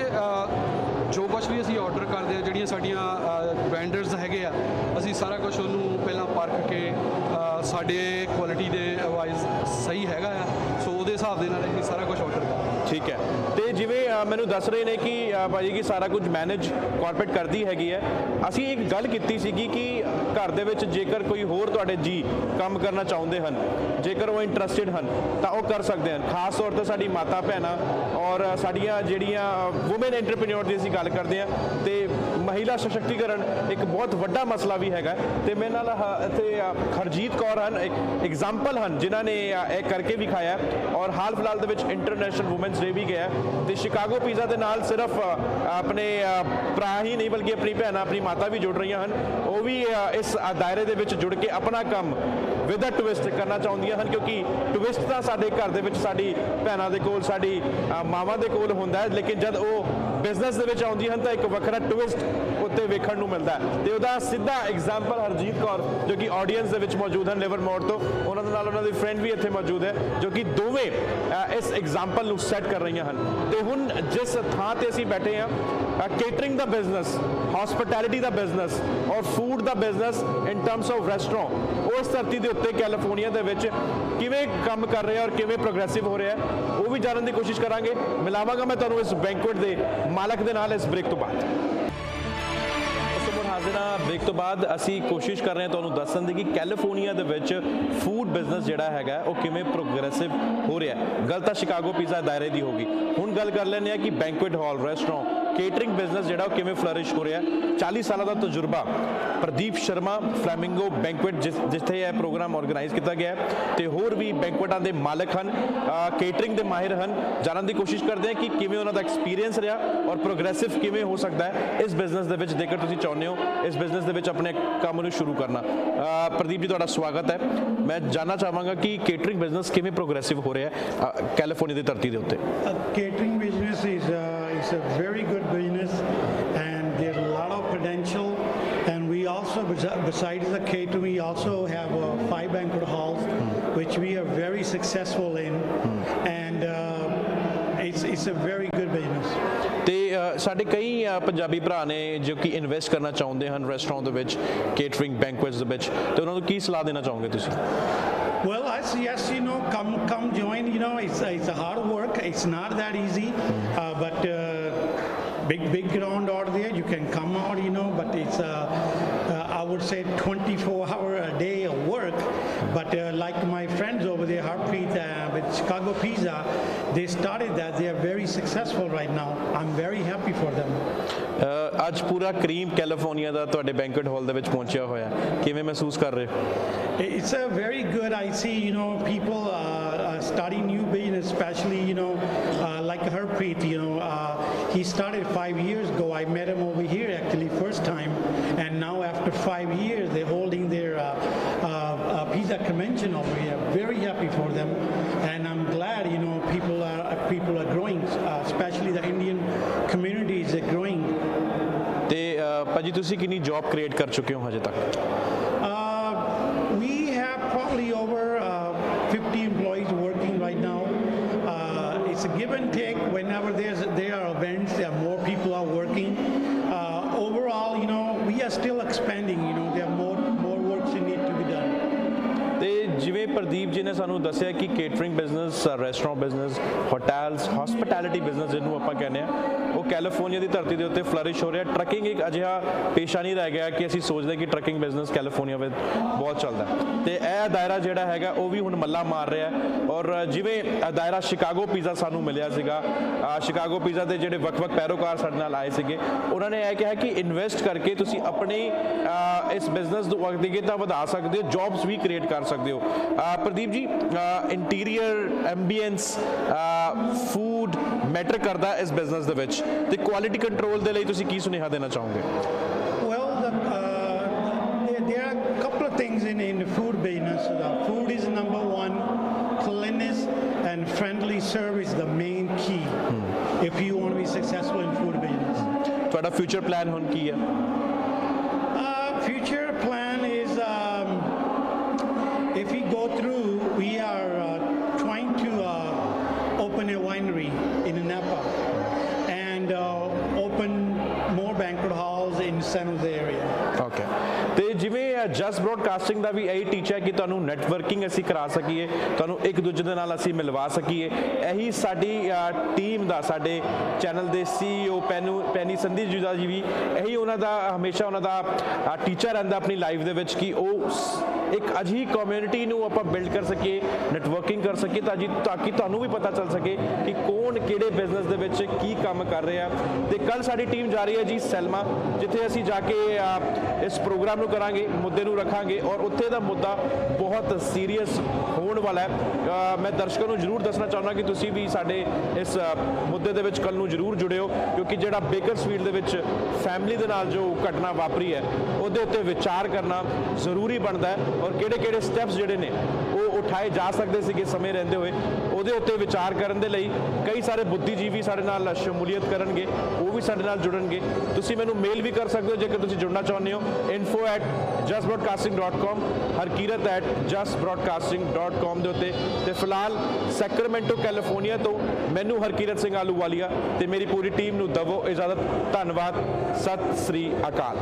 ਜੋ ਕੁਝ ਵੀ ਅਸੀਂ ਆਰਡਰ ਕਰਦੇ ਆ ਜਿਹੜੀਆਂ ਸਾਡੀਆਂ ਵੈਂਡਰਸ ਹੈਗੇ ਆ ਅਸੀਂ ਸਾਰਾ ਕੁਝ ਉਹਨੂੰ ਪਹਿਲਾਂ ਪਰਖ ਕੇ ਸਾਡੇ ਕੁਆਲਿਟੀ ਦੇ ਵਾਈਜ਼ ਸਹੀ ਹੈਗਾ ਆ। ਸੋ ਉਹਦੇ ਹਿਸਾਬ ਦੇ ਨਾਲ ਅਸੀਂ ਸਾਰਾ ਕੁਝ ਆਰਡਰ ਕਰਦੇ। ਠੀਕ ਹੈ। ਤੇ ਜਿਵੇਂ ਮੈਨੂੰ ਦੱਸ ਰਹੇ ਨੇ ਕਿ ਅ, ਭਾਜੀ ਕਿ ਸਾਰਾ ਕੁਝ ਮੈਨੇਜ ਕਾਰਪੋਰੇਟ ਕਰਦੀ ਹੈਗੀ ਹੈ। ਅਸੀਂ ਇੱਕ ਗੱਲ ਕੀਤੀ ਸੀਗੀ ਕਿ ਘਰ ਦੇ ਵਿੱਚ ਜੇਕਰ ਕੋਈ ਹੋਰ ਤੁਹਾਡੇ ਜੀ ਕੰਮ ਕਰਨਾ ਚਾਹੁੰਦੇ ਹਨ ਜੇਕਰ ਉਹ ਇੰਟਰਸਟਿਡ ਹਨ ਤਾਂ ਉਹ ਕਰ ਸਕਦੇ ਹਨ। ਖਾਸ ਤੌਰ ਤੇ ਸਾਡੀ ਮਾਤਾ ਭੈਣਾਂ ਔਰ ਸਾਡੀਆਂ ਜਿਹੜੀਆਂ ਔਮਨ ਐਂਟਰਪ੍ਰੀਨਿਓਰ ਦੀ ਅਸੀਂ ਗੱਲ ਕਰਦੇ ਹਾਂ ਤੇ ਮਹਿਲਾ ਸਸ਼ਕਤੀਕਰਨ ਇੱਕ ਬਹੁਤ ਵੱਡਾ ਮਸਲਾ ਵੀ ਹੈਗਾ। ਤੇ ਮੇਰੇ ਨਾਲ ਹ- ਇੱਥੇ ਅ, ਹਰਜੀਤ ਕੌਰ ਹਨ ਇੱਕ ਐਗਜ਼ਾਮਪਲ ਹਨ ਜਿਨ੍ਹਾਂ ਨੇ ਇਹ ਕਰਕੇ ਵਿਖਾਇਆ ਔਰ ਹਾਲ ਫਿਲਹਾਲ ਦੇ ਵਿੱਚ ਇੰਟਰਨੈਸ਼ਨਲ ਔਮਨਸ ਡੇ ਵੀ ਗਿਆ ਤੇ ਸ਼ਿਕਾਗੋ ਪੀਜ਼ਾ ਦੇ ਨਾਲ ਸਿਰਫ ਆਪਣੇ ਭਰਾ ਹੀ ਨਹੀਂ ਬਲਕਿ ਆਪਣੀ ਭੈਣਾਂ, ਆਪਣੀ ਮਾਤਾ ਵੀ ਜੁੜ ਰਹੀਆਂ ਹਨ। ਉਹ ਵੀ ਇਸ ਦਾਇਰੇ ਦੇ ਵਿੱਚ ਜੁੜ ਕੇ ਆਪਣਾ ਕੰਮ ਵਿਦ ਅ ਟਵਿਸਟ ਕਰਨਾ ਚਾਹੁੰਦੀਆਂ ਹਨ ਕਿਉਂਕਿ ਟਵਿਸਟ ਤਾਂ ਸਾਡੇ ਘਰ ਦੇ ਵਿੱਚ ਸਾਡੀ ਭੈਣਾਂ ਦੇ ਕੋਲ, ਸਾਡੀ ਮਾਵਾਂ ਦੇ ਕੋਲ ਹੁੰਦਾ ਹੈ। ਲੇਕਿਨ ਜਦ ਉਹ ਬਿਜ਼ਨਸ ਦੇ ਵਿੱਚ ਆਉਂਦੀਆਂ ਹਨ ਤਾਂ ਇੱਕ ਵੱਖਰਾ ਟਵਿਸਟ ਉੱਤੇ ਵੇਖਣ ਨੂੰ ਮਿਲਦਾ ਹੈ। ਤੇ ਉਹਦਾ ਸਿੱਧਾ ਐਗਜ਼ਾਮਪਲ ਹਰਜੀਤ ਕੌਰ, ਜੋ ਕਿ ਆਡੀਅנס ਦੇ ਵਿੱਚ ਮੌਜੂਦ ਹਨ ਲਿਵਰ ਮੋੜ ਤੋਂ। ਉਹਨਾਂ ਦੇ ਨਾਲ ਉਹਨਾਂ ਦੀ ਫਰੈਂਡ ਵੀ ਇੱਥੇ ਮੌਜੂਦ ਹੈ, ਜੋ ਕਿ ਦੋਵੇਂ ਇਸ ਐਗਜ਼ਾਮਪਲ ਨੂੰ ਸੈੱਟ ਕਰ ਰਹੀਆਂ ਹਨ। ਤੇ ਹੁਣ ਜਿਸ ਥਾਂ ਤੇ ਅਸੀਂ ਬੈਠੇ ਹਾਂ ਕੇਟਰਿੰਗ ਦਾ ਬਿਜ਼ਨਸ ਹਸਪਿਟੈਲਿਟੀ ਦਾ ਬਿਜ਼ਨਸ ਔਰ food the business in terms of restaurant ਉਸ ਧਰਤੀ ਦੇ ਉੱਤੇ ਕੈਲੀਫੋਰਨੀਆ ਦੇ ਵਿੱਚ ਕਿਵੇਂ ਕੰਮ ਕਰ ਰਿਹਾ ਔਰ ਕਿਵੇਂ ਪ੍ਰੋਗਰੈਸਿਵ ਹੋ ਰਿਹਾ ਉਹ ਵੀ ਜਾਣਨ ਦੀ ਕੋਸ਼ਿਸ਼ ਕਰਾਂਗੇ। ਮਿਲਾਵਾਂਗਾ ਮੈਂ ਤੁਹਾਨੂੰ ਇਸ ਬੈਂਕੁਏਟ ਦੇ ਮਾਲਕ ਦੇ ਨਾਲ ਇਸ ਬ੍ਰੇਕ ਤੋਂ ਬਾਅਦ। ਸੋ ਹਾਜ਼ਰਾ ਬ੍ਰੇਕ ਤੋਂ ਬਾਅਦ ਅਸੀਂ ਕੋਸ਼ਿਸ਼ ਕਰ ਰਹੇ ਹਾਂ ਤੁਹਾਨੂੰ ਦੱਸਣ ਦੀ ਕਿ ਕੈਲੀਫੋਰਨੀਆ ਦੇ ਵਿੱਚ ਫੂਡ ਬਿਜ਼ਨਸ ਜਿਹੜਾ ਹੈਗਾ, ਉਹ ਕਿਵੇਂ ਪ੍ਰੋਗਰੈਸਿਵ ਹੋ ਰਿਹਾ ਹੈ। ਗੱਲ ਤਾਂ ਸ਼ਿਕਾਗੋ ਪੀਜ਼ਾ ਦਾਇਰੇ ਦੀ ਹੋਗੀ ਹੁਣ ਗੱਲ ਕਰ ਲੈਂਦੇ ਆ ਕਿ banquet hall restaurant catering business ਜਿਹੜਾ ਉਹ ਕਿਵੇਂ ਫਲਰਿਸ਼ ਹੋ ਰਿਹਾ 40 ਸਾਲਾਂ ਦਾ ਤਜਰਬਾ ਪ੍ਰਦੀਪ ਸ਼ਰਮਾ ਫਲੈਮਿੰਗੋ ਬੈਂਕੁਏਟ ਜਿੱਥੇ ਇਹ ਪ੍ਰੋਗਰਾਮ ਆਰਗੇਨਾਈਜ਼ ਕੀਤਾ ਗਿਆ ਹੈ ਤੇ ਹੋਰ ਵੀ ਬੈਂਕੁਏਟਾਂ ਦੇ ਮਾਲਕ ਹਨ ਕੇਟਰਿੰਗ ਦੇ ਮਾਹਿਰ ਹਨ। ਜਾਣਨ ਦੀ ਕੋਸ਼ਿਸ਼ ਕਰਦੇ ਹਾਂ ਕਿ ਕਿਵੇਂ ਉਹਨਾਂ ਦਾ ਐਕਸਪੀਰੀਅੰਸ ਰਿਹਾ ਔਰ ਪ੍ਰੋਗਰੈਸਿਵ ਕਿਵੇਂ ਹੋ ਸਕਦਾ ਹੈ। ਇਸ ਬਿਜ਼ਨਸ ਦੇ ਵਿੱਚ ਜੇਕਰ ਤੁਸੀਂ ਚਾਹੁੰਦੇ ਹੋ ਇਸ ਬਿਜ਼ਨਸ ਦੇ ਵਿੱਚ ਆਪਣੇ ਕੰਮ ਨੂੰ ਸ਼ੁਰੂ ਕਰਨਾ। ਪ੍ਰਦੀਪ ਜੀ ਤੁਹਾਡਾ ਸਵਾਗਤ ਹੈ। ਮੈਂ ਜਾਨਣਾ ਚਾਹਾਂਗਾ ਕਿ ਕੇਟਰਿੰਗ ਬਿਜ਼ਨਸ ਕਿਵੇਂ ਪ੍ਰੋਗਰੈਸਿਵ ਹੋ ਰਿਹਾ ਹੈ ਕੈਲੀਫੋਰਨੀਆ ਦੀ ਧਰਤੀ ਦੇ ਉੱਤੇ। Uh, catering business uh, a very good business, and there's a lot of potential. And we also, besides the catering, we also have uh, five banquet halls, which we are very successful in, and uh, it's it's a very good business. ਤੇ ਅ, ਸਾਡੇ ਕਈ ਅ, ਪੰਜਾਬੀ ਭਰਾ ਨੇ ਜੋ ਕਿ invest ਕਰਨਾ ਚਾਹੁੰਦੇ ਹਨ ਰੈਸਟੋਰੈਂਟ ਦੇ ਵਿੱਚ ਕੇਟਰਿੰਗ ਬੈਂਕੁਐਟਸ ਦੇ ਵਿੱਚ ਤੇ ਉਹਨਾਂ ਨੂੰ ਕੀ ਸਲਾਹ ਦੇਣਾ ਚਾਹੋਗੇ ਤੁਸੀਂ Well, I suggest you know come come join. You know, it's it's a hard work. It's not that easy, uh, but uh, big big ground out there. You can come out. You know, but it's uh, uh, I would say 24 hour a day of work. But uh, like my friends over there, Harpreet uh, with Chicago Pizza, they started that. They are very successful right now. I'm very happy for them. ਅ, ਅੱਜ ਪੂਰਾ cream California ਦਾ ਤੁਹਾਡੇ banquet ਹਾਲ ਦੇ ਵਿੱਚ ਪਹੁੰਚਿਆ ਹੋਇਆ ਹੈ। ਕਿਵੇਂ ਮਹਿਸੂਸ ਕਰ ਰਹੇ ਹੋ It's a very good. I see, you know, people uh, uh, starting new business, especially, you know, uh, like Harpreet. You know, uh, he started five years ago. I met him over here actually first time, and now after five years, they're holding their uh, uh, uh, pizza convention over here. Very happy for them, and I'm glad, you know, people are uh, people are growing, uh, especially the Indian communities are growing. ਤੇ ਅ, ਭਾਜੀ ਤੁਸੀਂ ਕਿੰਨੀ job create ਕਰ ਚੁੱਕੇ ਹੋ ਹਜੇ ਤੱਕ Uh, we have probably over uh, 50 employees working right now. Uh, it's a give and take. Whenever there's Pradeep ji ਨੇ ਸਾਨੂੰ ਦੱਸਿਆ ਕਿ catering business restaurant business hotels hospitality business ਜਿਹਨੂੰ ਆਪਾਂ ਕਹਿੰਦੇ ਆ, ਉਹ ਕੈਲੀਫੋਰਨੀਆ ਦੀ ਧਰਤੀ ਦੇ ਉੱਤੇ ਫਲਰਿਸ਼ ਹੋ ਰਿਹਾ। ਟਰੱਕਿੰਗ ਇੱਕ ਅਜਿਹਾ ਪੇਸ਼ਾ ਨਹੀਂ ਰਹਿ ਗਿਆ ਕਿ ਅਸੀਂ ਸੋਚਦੇ ਕਿ ਟਰੱਕਿੰਗ ਬਿਜ਼ਨਸ ਕੈਲੀਫੋਰਨੀਆ ਵਿੱਚ ਬਹੁਤ ਚੱਲਦਾ ਹੈ। ਤੇ ਇਹ ਦਾਇਰਾ ਜਿਹੜਾ ਹੈਗਾ, ਉਹ ਵੀ ਹੁਣ ਮੱਲਾ ਮਾਰ ਰਿਹਾ ਔਰ ਜਿਵੇਂ ਦਾਇਰਾ ਸ਼ਿਕਾਗੋ ਪੀਜ਼ਾ ਸਾਨੂੰ ਮਿਲਿਆ ਸੀਗਾ ਸ਼ਿਕਾਗੋ ਪੀਜ਼ਾ ਦੇ ਜਿਹੜੇ ਵੱਖ-ਵੱਖ ਪੈਰੋਕਾਰ ਸਾਡੇ ਨਾਲ ਆਏ ਸੀਗੇ, ਉਹਨਾਂ ਨੇ ਇਹ ਕਿਹਾ ਕਿ ਇਨਵੈਸਟ ਕਰਕੇ ਤੁਸੀਂ ਆਪਣੀ ਇਸ ਬਿਜ਼ਨਸ ਨੂੰ ਅੱਗੇ ਤਾਂ ਵਧਾ ਸਕਦੇ ਹੋ ਜੌਬਸ ਵੀ ਕ੍ਰੀਏਟ ਕਰ ਸਕਦੇ ਹੋ। Pradeep ji interior ambience food matter ਕਰਦਾ ਇਸ ਬਿਜ਼ਨਸ ਦੇ ਵਿੱਚ ਤੇ ਕੁਆਲਿਟੀ ਕੰਟਰੋਲ ਦੇ ਲਈ ਤੁਸੀਂ ਕੀ ਸੁਨੇਹਾ ਦੇਣਾ ਚਾਹੋਗੇ uh, there, are a couple of things in, in the food business. The food is number one. Cleanliness and friendly service the main key if you want to be successful in food business. ਤੁਹਾਡਾ future plan ਹੁਣ ਕੀ ਹੈ Uh, future plan is um, if we go through, we are uh, trying to uh, open a winery in Napa and uh, open more banquet halls in San Jose area. Okay ਤੇ ਜਿਵੇਂ just broadcasting ਦਾ ਵੀ ਇਹੀ ਟੀਚਾ ਕਿ ਤੁਹਾਨੂੰ networking ਅਸੀਂ ਕਰਾ ਸਕੀਏ ਤੁਹਾਨੂੰ ਇੱਕ ਦੂਜੇ ਦੇ ਨਾਲ ਅਸੀਂ ਮਿਲਵਾ ਸਕੀਏ ਇਹੀ ਸਾਡੀ ਟੀਮ ਦਾ ਸਾਡੇ ਚੈਨਲ ਦੇ ਸੀਈਓ ਪੈਨੂ ਪੈਨੀ ਸੰਧੀ ਜੁਦਾ ਜੀ ਵੀ ਇਹੀ ਉਹਨਾਂ ਦਾ ਹਮੇਸ਼ਾ ਉਹਨਾਂ ਦਾ ਟੀਚਾ ਰਹਿੰਦਾ ਆਪਣੀ ਲਾਈਫ ਦੇ ਵਿੱਚ ਕਿ ਉਹ ਇੱਕ ਅਜਿਹੀ ਕਮਿਊਨਿਟੀ ਨੂੰ ਆਪਾਂ ਬਿਲਡ ਕਰ ਸਕੀਏ ਨੈਟਵਰਕਿੰਗ ਕਰ ਸਕੀਏ ਤਾਂ ਜੀ, ਤਾਂ ਕਿ ਤੁਹਾਨੂੰ ਵੀ ਪਤਾ ਚੱਲ ਸਕੇ ਕਿ ਕੌਣ ਕਿਹੜੇ ਬਿਜ਼ਨਸ ਦੇ ਵਿੱਚ ਕੀ ਕੰਮ ਕਰ ਰਿਹਾ। ਤੇ ਕੱਲ ਸਾਡੀ ਟੀਮ ਜਾ ਰਹੀ ਹੈ ਜੀ ਸੈਲਮਾ, ਜਿੱਥੇ ਅਸੀਂ ਜਾ ਕੇ ਇਸ ਪ੍ਰੋਗਰਾਮ ਨੂੰ ਕਰਾਂਗੇ, ਮੁੱਦੇ ਨੂੰ ਰੱਖਾਂਗੇ ਔਰ ਉੱਥੇ ਦਾ ਮੁੱਦਾ ਬਹੁਤ ਸੀਰੀਅਸ ਹੋਣ ਵਾਲਾ ਹੈ। ਮੈਂ ਦਰਸ਼ਕਾਂ ਨੂੰ ਜ਼ਰੂਰ ਦੱਸਣਾ ਚਾਹੁੰਦਾ ਕਿ ਤੁਸੀਂ ਵੀ ਸਾਡੇ ਇਸ ਮੁੱਦੇ ਦੇ ਵਿੱਚ ਕੱਲ ਨੂੰ ਜ਼ਰੂਰ ਜੁੜਿਓ, ਕਿਉਂਕਿ ਜਿਹੜਾ ਬੇਕਰਸਫੀਲਡ ਦੇ ਵਿੱਚ ਫੈਮਿਲੀ ਦੇ ਨਾਲ ਜੋ ਘਟਨਾ ਵਾਪਰੀ ਹੈ, ਉਹਦੇ ਉੱਤੇ ਵਿਚਾਰ ਕਰਨਾ ਜ਼ਰੂਰੀ ਬਣਦਾ ਹੈ। ਔਰ ਕਿਹੜੇ ਕਿਹੜੇ ਸਟੈਪਸ ਜਿਹੜੇ ਨੇ ਉਠਾਏ ਜਾ ਸਕਦੇ ਸੀਗੇ ਸਮੇਂ ਰਹਿੰਦੇ ਹੋਏ, ਉਹਦੇ ਉੱਤੇ ਵਿਚਾਰ ਕਰਨ ਦੇ ਲਈ ਕਈ ਸਾਰੇ ਬੁੱਧੀਜੀਵੀ ਸਾਡੇ ਨਾਲ ਸ਼ਮੂਲੀਅਤ ਕਰਨਗੇ, ਉਹ ਵੀ ਸਾਡੇ ਨਾਲ ਜੁੜਨਗੇ। ਤੁਸੀਂ ਮੈਨੂੰ ਮੇਲ ਵੀ ਕਰ ਸਕਦੇ ਹੋ ਜੇਕਰ ਤੁਸੀਂ ਜੁੜਨਾ ਚਾਹੁੰਦੇ ਹੋ। info@justbroadcasting.com harkirat@justbroadcasting.com ਦੇ ਉੱਤੇ। ਤੇ ਫਿਲਹਾਲ ਸੈਕਰਮੈਂਟੋ, ਕੈਲੀਫੋਰਨੀਆ ਤੋਂ ਮੈਨੂੰ ਹਰਕੀਰਤ ਸਿੰਘ ਆਲੂਵਾਲੀਆ ਤੇ ਮੇਰੀ ਪੂਰੀ ਟੀਮ ਨੂੰ ਦਵੋ ਇਜਾਜ਼ਤ, ਧੰਨਵਾਦ। ਸਤਿ ਸ੍ਰੀ ਅਕਾਲ।